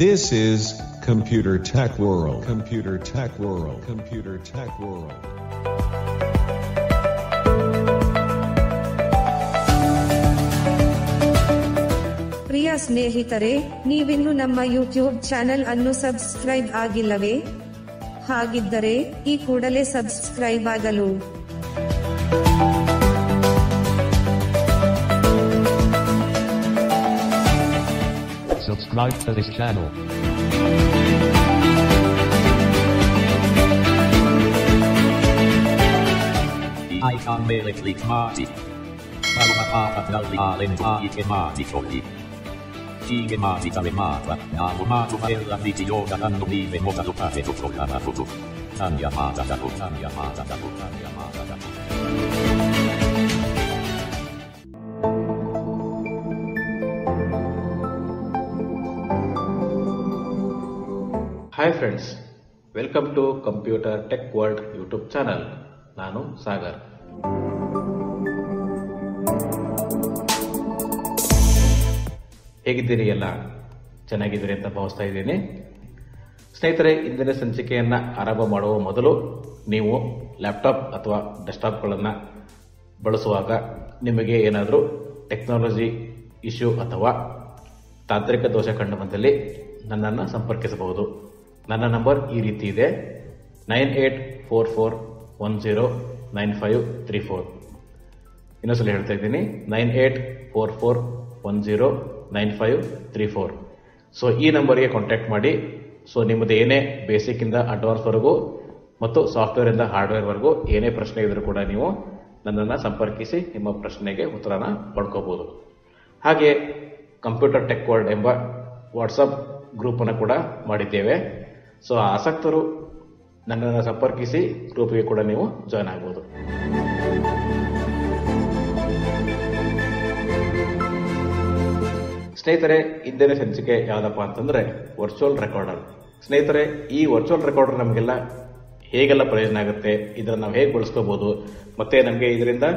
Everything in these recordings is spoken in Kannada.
This is Computer Tech World. Computer Tech World. Computer Tech World. ಪ್ರಿಯ ಸ್ನೇಹಿತರೆ ನೀವಿನ್ನು ನಮ್ಮ ಯೂಟ್ಯೂಬ್ ಚಾನೆಲ್ ಅನ್ನು ಸಬ್ಸ್ಕ್ರೈಬ್ ಆಗಿಲ್ಲವೇ ಹಾಗಿದ್ದರೆ ಈ ಕೂಡಲೇ ಸಬ್ಸ್ಕ್ರೈಬ್ ಆಗಲು subscribe to this channel. Icon meleklik maati. Marty taike maatikoli. Kiige maatitale maata, naamu maatu vaella videoda annu viime motatu pasetu kolana futu. Tanja maata tatu, tanja maata tatu, tanja maata tatu. Hi friends welcome to computer tech world YouTube channel ನಾನು ಸಾಗರ್ ಹೇಗಿದ್ದೀರಿ ಎಲ್ಲ? ಚೆನ್ನಾಗಿದ್ದೀರಿ ಅಂತ ಭಾವಿಸ್ತಾ ಇದ್ದೀನಿ. ಸ್ನೇಹಿತರೆ, ಇಂದಿನ ಸಂಚಿಕೆಯನ್ನು ಆರಂಭ ಮಾಡುವ ಮೊದಲು ನೀವು ಲ್ಯಾಪ್ಟಾಪ್ ಅಥವಾ ಡೆಸ್ಕ್ಟಾಪ್ಗಳನ್ನು ಬಳಸುವಾಗ ನಿಮಗೆ ಏನಾದರೂ ಟೆಕ್ನಾಲಜಿ ಇಶ್ಯೂ ಅಥವಾ ತಾಂತ್ರಿಕ ದೋಷ ಕಂಡು ಬಂದಲ್ಲಿ ನನ್ನನ್ನು ಸಂಪರ್ಕಿಸಬಹುದು. ನನ್ನ ನಂಬರ್ ಈ ರೀತಿ ಇದೆ. Nine eight four four one zero nine five three four. ಇನ್ನೊಂದ್ಸಲ ಹೇಳ್ತಾ ಇದ್ದೀನಿ. Nine eight four four one zero nine five three four. So ಈ ನಂಬರ್ಗೆ ಕಾಂಟ್ಯಾಕ್ಟ್ ಮಾಡಿ. ಸೊ ನಿಮ್ಮದು ಏನೇ ಬೇಸಿಕ್ಕಿಂದ ಅಡ್ವಾನ್ಸ್ವರೆಗೂ ಮತ್ತು ಸಾಫ್ಟ್ವೇರಿಂದ ಹಾರ್ಡ್ವೇರ್ವರೆಗೂ ಏನೇ ಪ್ರಶ್ನೆ ಇದ್ದರೂ ಕೂಡ ನೀವು ನನ್ನನ್ನು ಸಂಪರ್ಕಿಸಿ ನಿಮ್ಮ ಪ್ರಶ್ನೆಗೆ ಉತ್ತರನ ಪಡ್ಕೋಬೋದು. ಹಾಗೆ ಕಂಪ್ಯೂಟರ್ ಟೆಕ್ ವರ್ಲ್ಡ್ ಎಂಬ ವಾಟ್ಸಪ್ ಗ್ರೂಪನ್ನು ಕೂಡ ಮಾಡಿದ್ದೇವೆ. ಸೊ ಆಸಕ್ತರು ನನ್ನನ್ನು ಸಂಪರ್ಕಿಸಿ ಗ್ರೂಪ್ಗೆ ಕೂಡ ನೀವು ಜಾಯ್ನ್ ಆಗ್ಬೋದು. ಸ್ನೇಹಿತರೆ, ಇಂದಿನ ಸಂಚಿಕೆ ಯಾವುದಪ್ಪ ಅಂತಂದ್ರೆ ವರ್ಚುವಲ್ ರೆಕಾರ್ಡರ್ ಸ್ನೇಹಿತರೆ, ಈ ವರ್ಚುವಲ್ ರೆಕಾರ್ಡರ್ ನಮಗೆಲ್ಲ ಹೇಗೆಲ್ಲ ಪ್ರಯೋಜನ ಆಗುತ್ತೆ ಇದನ್ನು ನಾವು ಹೇಗೆ ಬಳಸ್ಕೋಬೋದು, ಮತ್ತೆ ನಮಗೆ ಇದರಿಂದ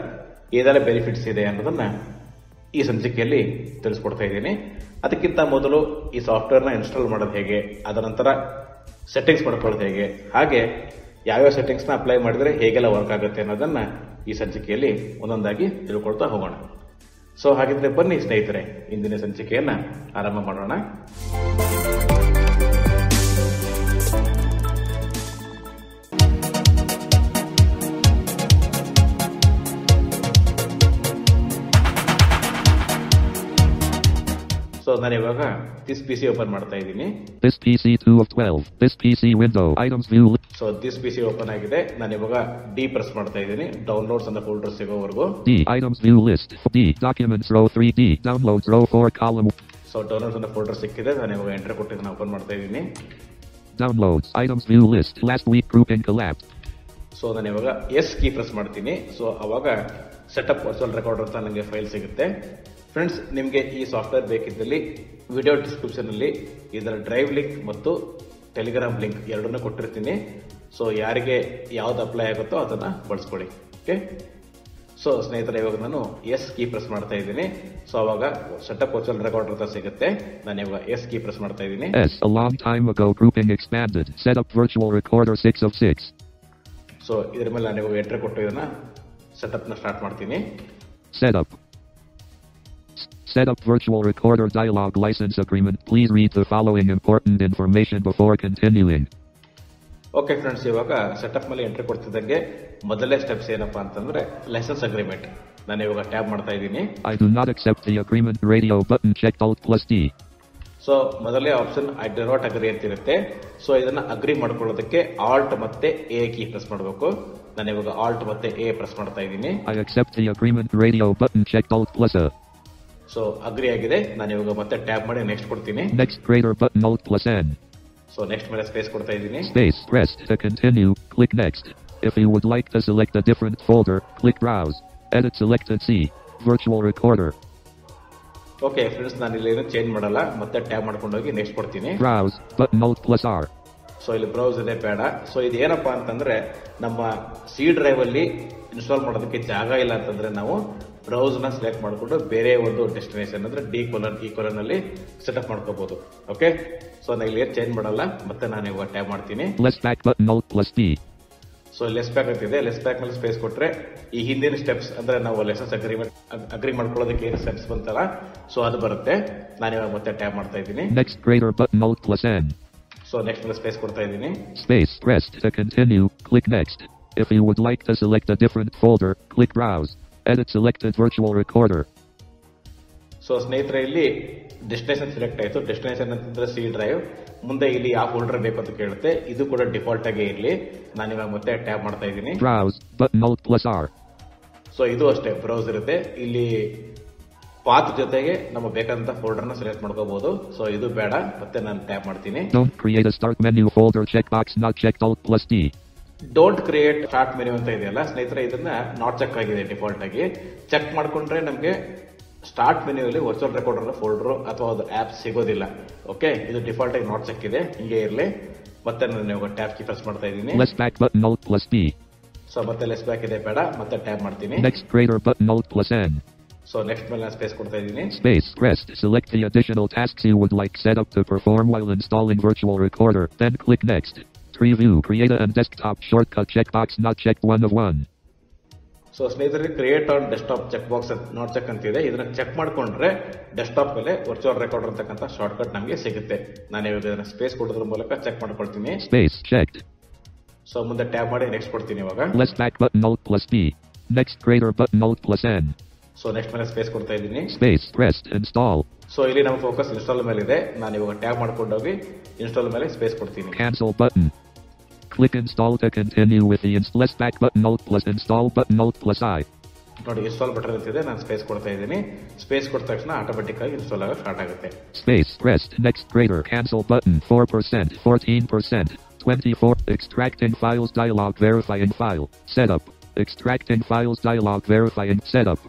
ಏನೆಲ್ಲ ಬೆನಿಫಿಟ್ಸ್ ಇದೆ ಅನ್ನೋದನ್ನ ಈ ಸಂಚಿಕೆಯಲ್ಲಿ ತಿಳಿಸ್ಕೊಡ್ತಾ ಇದ್ದೀನಿ. ಅದಕ್ಕಿಂತ ಮೊದಲು ಈ ಸಾಫ್ಟ್ವೇರ್ನ ಇನ್ಸ್ಟಾಲ್ ಮಾಡೋದು ಹೇಗೆ, ಅದರ ನಂತರ ಸೆಟ್ಟಿಂಗ್ಸ್ ಮಾಡ್ಕೊಳ್ಳೋದು ಹೇಗೆ? ಹಾಗೆ ಯಾವ್ಯಾವ ಸೆಟ್ಟಿಂಗ್ಸ್ನ ಅಪ್ಲೈ ಮಾಡಿದ್ರೆ ಹೇಗೆಲ್ಲ ವರ್ಕ್ ಆಗುತ್ತೆ ಅನ್ನೋದನ್ನು ಈ ಸಂಚಿಕೆಯಲ್ಲಿ ಒಂದೊಂದಾಗಿ ತಿಳ್ಕೊಳ್ತಾ ಹೋಗೋಣ. ಸೊ ಹಾಗಿದ್ರೆ ಬನ್ನಿ ಸ್ನೇಹಿತರೆ, ಇಂದಿನ ಸಂಚಿಕೆಯನ್ನು ಆರಂಭ ಮಾಡೋಣ. ಸೊ ನಾನು ಇವಾಗ ದಿಸ್ ಪಿ ಸಿ ಓಪನ್ ಮಾಡ್ತಾ ಇದ್ದೀನಿ This PC 2 of 12. This PC window. Items view. View so this P C open ಆಗಿದೆ ನಾನು ಇವಾಗ ಡಿ ಪ್ರೆಸ್ ಮಾಡ್ತಾ ಇದ್ದೀನಿ ಡೌನ್ಲೋಡ್ಸ್ ಅಂತ folder ಸಿಗೋವರೆಗೂ D Items view list. D. Documents row 3. D. Downloads row 4 column. So downloads ಅಂತ ಫೋಲ್ಡರ್ ಸಿಕ್ಕಿದೆ ನಾನು ಇವಾಗ ಎಂಟರ್ ಕೊಟ್ಟು ಇದನ್ನ ಓಪನ್ ಮಾಡ್ತಾ ಇದ್ದೀನಿ Downloads. Items view last week week in collapsed. So ನಾನು ಇವಾಗ ಎಸ್ ಕೀ ಪ್ರೆಸ್ ಮಾಡ್ತೀನಿ ಸೊ ಅವಾಗ ಸೆಟಪ್ ವರ್ಚುವಲ್ ರೆಕಾರ್ಡರ್ ಅಂತ ನನಗೆ ಫೈಲ್ ಸಿಗುತ್ತೆ ಫ್ರೆಂಡ್ಸ್ ನಿಮಗೆ ಈ ಸಾಫ್ಟ್ವೇರ್ ಬೇಕಿದ್ದಲ್ಲಿ ವಿಡಿಯೋ ಡಿಸ್ಕ್ರಿಪ್ಷನ್ ಅಲ್ಲಿ ಇದರ ಡ್ರೈವ್ ಲಿಂಕ್ ಮತ್ತು ಟೆಲಿಗ್ರಾಮ್ ಲಿಂಕ್ ಎರಡನ್ನೂ ಕೊಟ್ಟಿರ್ತೀನಿ. ಸೊ ಯಾರಿಗೆ ಯಾವ್ದು ಅಪ್ಲೈ ಆಗುತ್ತೋ ಅದನ್ನ ಬಳಸ್ಕೊಳ್ಳಿ. ಓಕೆ ಸೊ ಸ್ನೇಹಿತರೆ ಇವಾಗ ನಾನು ಎಸ್ ಕೀ ಪ್ರೆಸ್ ಮಾಡ್ತಾ ಇದ್ದೀನಿ. ಸೊ ಅವಾಗ ಸೆಟಪ್ ವರ್ಚುವಲ್ ರೆಕಾರ್ಡ್ ಅಂತ ಸಿಗುತ್ತೆ. ನಾನು ಇವಾಗ ಎಸ್ ಕೀ ಪ್ರೆಸ್ ಮಾಡ್ತಾ ಇದ್ದೀನಿ. S A long time ago grouping expanded. Set up virtual recorder 6 of 6. So ಇದರ ಮೇಲೆ ನಾನು ಇವಾಗ ಎಂಟ್ರಿ ಕೊಟ್ಟು ಇದನ್ನ ನ ಸ್ಟಾರ್ಟ್ ಮಾಡ್ತೀನಿ. Setup. Set up virtual recorder dialog license agreement. Please read the following important information before continuing. Okay friends ಇವಾಗ ಸೆಟಪ್ ಮೇಲೆ ಎಂಟ್ರಿ ಕೊಡ್ತಿದ್ದಂಗೆ ಮೊದಲನೇ ಸ್ಟೆಪ್ಸ್ ಏನಪ್ಪಾ ಅಂತಂದ್ರೆ ಲೈಸೆನ್ಸ್ ಅಗ್ರಿಮೆಂಟ್ ನಾನು ಇವಾಗ ಟ್ಯಾಬ್ ಮಾಡ್ತಾ ಇದ್ದೀನಿ I do not accept the agreement radio button checked Alt plus D. So ಮೊದಲನೇ option I do not agree ಅಂತ ಇರುತ್ತೆ ಸೊ ಇದನ್ನ ಅಗ್ರಿ ಮಾಡ್ಕೊಳ್ಳೋದಕ್ಕೆ ಆಲ್ಟ್ ಮತ್ತೆ ಎ ಕೀ ಪ್ರೆಸ್ ಮಾಡಬೇಕು ನಾನು ಇವಾಗ ಆಲ್ಟ್ ಮತ್ತೆ ಎ ಪ್ರೆಸ್ ಮಾಡ್ತಾ ಇದ್ದೀನಿ I accept the agreement radio button checked Alt plus A. So agree ಆಗಿದೆ. ನಾನು ಇವಾಗ ಮತ್ತೆ ಟ್ಯಾಪ್ ಮಾಡಿ ನೆಕ್ಸ್ಟ್ ಕೊಡ್ತೀನಿ. Next greater button mouth plus N so next ಮೇಲೆ ಸ್ಪೇಸ್ ಕೊಡ್ತಾ ಇದ್ದೀನಿ. Space press to continue click next if you would like to select a different folder click browse edit select C virtual recorder okay friends ನಾನು ಇಲ್ಲಿ ಏನು ಚೇಂಜ್ ಮಾಡಲ್ಲ. ಮತ್ತೆ ಟ್ಯಾಪ್ ಮಾಡ್ಕೊಂಡು ಹೋಗಿ ನೆಕ್ಸ್ಟ್ ಕೊಡ್ತೀನಿ. Browse button mouth plus R so ಇಲ್ಲಿ ಬ್ರೌಸ್ ಇದೆ ಬೇಡ. ಸೊ ಇದು ಏನಪ್ಪಾ ಅಂತಂದ್ರೆ ನಮ್ಮ ಸಿ ಡ್ರೈವ್ ಅಲ್ಲಿ ಇನ್ಸ್ಟಾಲ್ ಮಾಡೋದಕ್ಕೆ ಜಾಗ ಇಲ್ಲ ಅಂತಂದ್ರೆ ನಾವು ಬ್ರೌಸ್ನ ಸೆಲೆಕ್ಟ್ ಮಾಡಿಕೊಂಡು ಬೇರೆ ಒಂದು ಡೆಸ್ಟಿನೇಷನ್ ಅಂದ್ರೆ ಡಿ ಕೊಲನ್ ಈ ಅಲ್ಲಿ ಸೆಟಪ್ ಮಾಡ್ಕೋಬಹುದು ಓಕೆ ಸೊ ನಾನು ಇಲ್ಲಿ ಚೇಂಜ್ ಮಾಡಲ್ಲ. ಮತ್ತೆ ನಾನು ಇವಾಗ ಟ್ಯಾಪ್ ಮಾಡ್ತೀನಿ. ಸೊ ಲೆಸ್ ಬ್ಯಾಕ್ ಅಂತಿದೆ ಲೆಸ್ ಬ್ಯಾಕ್ನಲ್ಲಿ ಸ್ಪೇಸ್ ಕೊಟ್ರೆ ಈ ಹಿಂದಿನ ಸ್ಟೆಪ್ಸ್ ಅಂದ್ರೆ ನಾವು ಲೆಸನ್ಸ್ ಅಗ್ರಿಮೆಂಟ್ ಅಗ್ರಿ ಮಾಡ್ಕೊಳ್ಳೋದಕ್ಕೆ ಏನು ಸ್ಟೆಪ್ಸ್ ಬಂತಲ್ಲ? ಸೊ ಅದು ಬರುತ್ತೆ. ನಾನು ಇವಾಗ ಮತ್ತೆ ಟ್ಯಾಪ್ ಮಾಡ್ತಾ ಇದ್ದೀನಿ. Next greater button Alt plus N. So next ಮೇಲೆ ಸ್ಪೇಸ್ ಕೊಡ್ತಾ ಇದ್ದೀನಿ. Space pressed to continue. Click next If you would like to select a different folder, click browse. Edit selected virtual recorder. So ಸ್ನೇಹಿತರೆ ಇಲ್ಲಿ ಡೆಸ್ಟಿನೇಷನ್ ಸೆಲೆಕ್ಟ್ ಆಯಿತು. ಡೆಸ್ಟಿನೇಷನ್ ಅಂತಂದ್ರೆ ಸಿ ಡ್ರೈವ್ ಮುಂದೆ ಇಲ್ಲಿ ಯಾವ ಫೋಲ್ಡರ್ ಬೇಕು ಅಂತ ಕೇಳುತ್ತೆ. ಇದು ಕೂಡ ಡಿಫಾಲ್ಟ್ ಆಗಿ ಇರಲಿ. ನಾನು ಇವಾಗ ಮತ್ತೆ ಟ್ಯಾಪ್ ಮಾಡ್ತಾ ಇದ್ದೀನಿ. Browse button Alt plus R. So ಇದು ಅಷ್ಟೇ. ಬ್ರೌಸ್ ಇರುತ್ತೆ. ಇಲ್ಲಿ ಪಾತ್ ಜೊತೆಗೆ ನಮಗೆ ಬೇಕಾದಂತ ಫೋಲ್ಡರ್ನ ಸೆಲೆಕ್ಟ್ ಮಾಡ್ಕೋಬಹುದು ಸೊ ಇದು ಬೇಡ. ಮತ್ತೆ ನಾನು ಟ್ಯಾಪ್ ಮಾಡ್ತೀನಿ. ಡೋಂಟ್ ಕ್ರಿಯೇಟ್ ಸ್ಟಾರ್ಟ್ ಮೆನು ಅಂತ ಇದೆಯಲ್ಲ ಸ್ನೇಹಿತರೆ ಇದನ್ನ ನಾಟ್ ಚೆಕ್ ಆಗಿದೆ ಡಿಫಾಲ್ಟ್ ಆಗಿ. ಚೆಕ್ ಮಾಡ್ಕೊಂಡ್ರೆ ನಮಗೆ ಸ್ಟಾರ್ಟ್ ಮೆನುವಲ್ಲಿ ವರ್ಚುವಲ್ ರೆಕಾರ್ಡರ್ ಫೋಲ್ಡರ್ ಅಥವಾ ಅದು ಆ್ಯಪ್ ಸಿಗೋದಿಲ್ಲ. ಓಕೆ ಇದು ಡಿಫಾಲ್ಟ್ ಆಗಿ ನಾಟ್ ಚೆಕ್ ಇದೆ. ಹೀಗೆ ಇರಲಿ. ಮತ್ತೆ ನಾನು ಟ್ಯಾಪ್ ಕೀ ಪ್ರೆಸ್ ಮಾಡ್ತಾ ಇದ್ದೀನಿ. Less back but now plus B so ಮತ್ತೆ ಲೆಸ್ ಬ್ಯಾಕ್ ಇದೆ ಬೇಡ. ಮತ್ತೆ ಟ್ಯಾಪ್ ಮಾಡ್ತೀನಿ. Next greater but now plus N so next ಮೇಲೆ ಸ್ಪೇಸ್ ಕೊಡ್ತಾ ಇದ್ದೀನಿ. Space press select the additional tasks you would like set up to perform while installing virtual recorder then click next Preview. Create a and desktop shortcut checkbox not checked one of one. So ಸ್ನೇಹಿತರಿಗೆ create on desktop check box not check ಅಂತಿದೆ. ಇದನ್ನ ಚೆಕ್ ಮಾಡಿಕೊಂಡ್ರೆ ಡೆಸ್ಕ್ಟಾಪ್ ಮೇಲೆ ವರ್ಚುವಲ್ ರೆಕಾರ್ಡ್ ಅಂತಕ್ಕಂಥ ಶಾರ್ಟ್ಕಟ್ ನಮಗೆ ಸಿಗುತ್ತೆ. ನಾನು ಇವಾಗ ಇದನ್ನ ಸ್ಪೇಸ್ ಕೊಡೋದ್ರ ಮೂಲಕ ಚೆಕ್ ಮಾಡ್ಕೊಳ್ತೀನಿ. ಸ್ಪೇಸ್ ಚೆಕ್ ಸೊ ಮುಂದೆ ಟ್ಯಾಪ್ ಮಾಡಿ ನೆಕ್ಸ್ಟ್ ಕೊಡ್ತೀನಿ ಇವಾಗ. Less back button Alt plus B next greater button Alt plus N so next ಮೇಲೆ ಸ್ಪೇಸ್ ಕೊಡ್ತಾ ಇದ್ದೀನಿ. Space pressed. ಇನ್ಸ್ಟಾಲ್ ಸೊ ಇಲ್ಲಿ ನಮ್ಮ ಫೋಕಸ್ ಇನ್ಸ್ಟಾಲ್ ಮೇಲೆ ಇದೆ ನಾನು ಇವಾಗ ಟ್ಯಾಬ್ ಮಾಡ್ಕೊಂಡೋಗಿ ಇನ್ಸ್ಟಾಲ್ ಮೇಲೆ ಸ್ಪೇಸ್ ಕೊಡ್ತೀನಿ. Cancel button. Click install to continue with the inst- less back button Alt plus install button Alt plus I. ನೋಡಿ ಇನ್ಸ್ಟಾಲ್ ಬಟನ್ ಅಂತಿದೆ ನಾನು ಸ್ಪೇಸ್ ಕೊಡ್ತಾ ಇದ್ದೀನಿ ಸ್ಪೇಸ್ ಕೊಟ್ಟ ತಕ್ಷಣ ಆಟೋಮೆಟಿಕ್ ಆಗಿ ಇನ್ಸ್ಟಾಲ್ ಆಗೋ ಸ್ಟಾರ್ಟ್ ಆಗುತ್ತೆ Space pressed. Next greater cancel button 4%, 14%, 24. Extracting files dialog verifying file. Setup. Extracting files dialog verifying setup.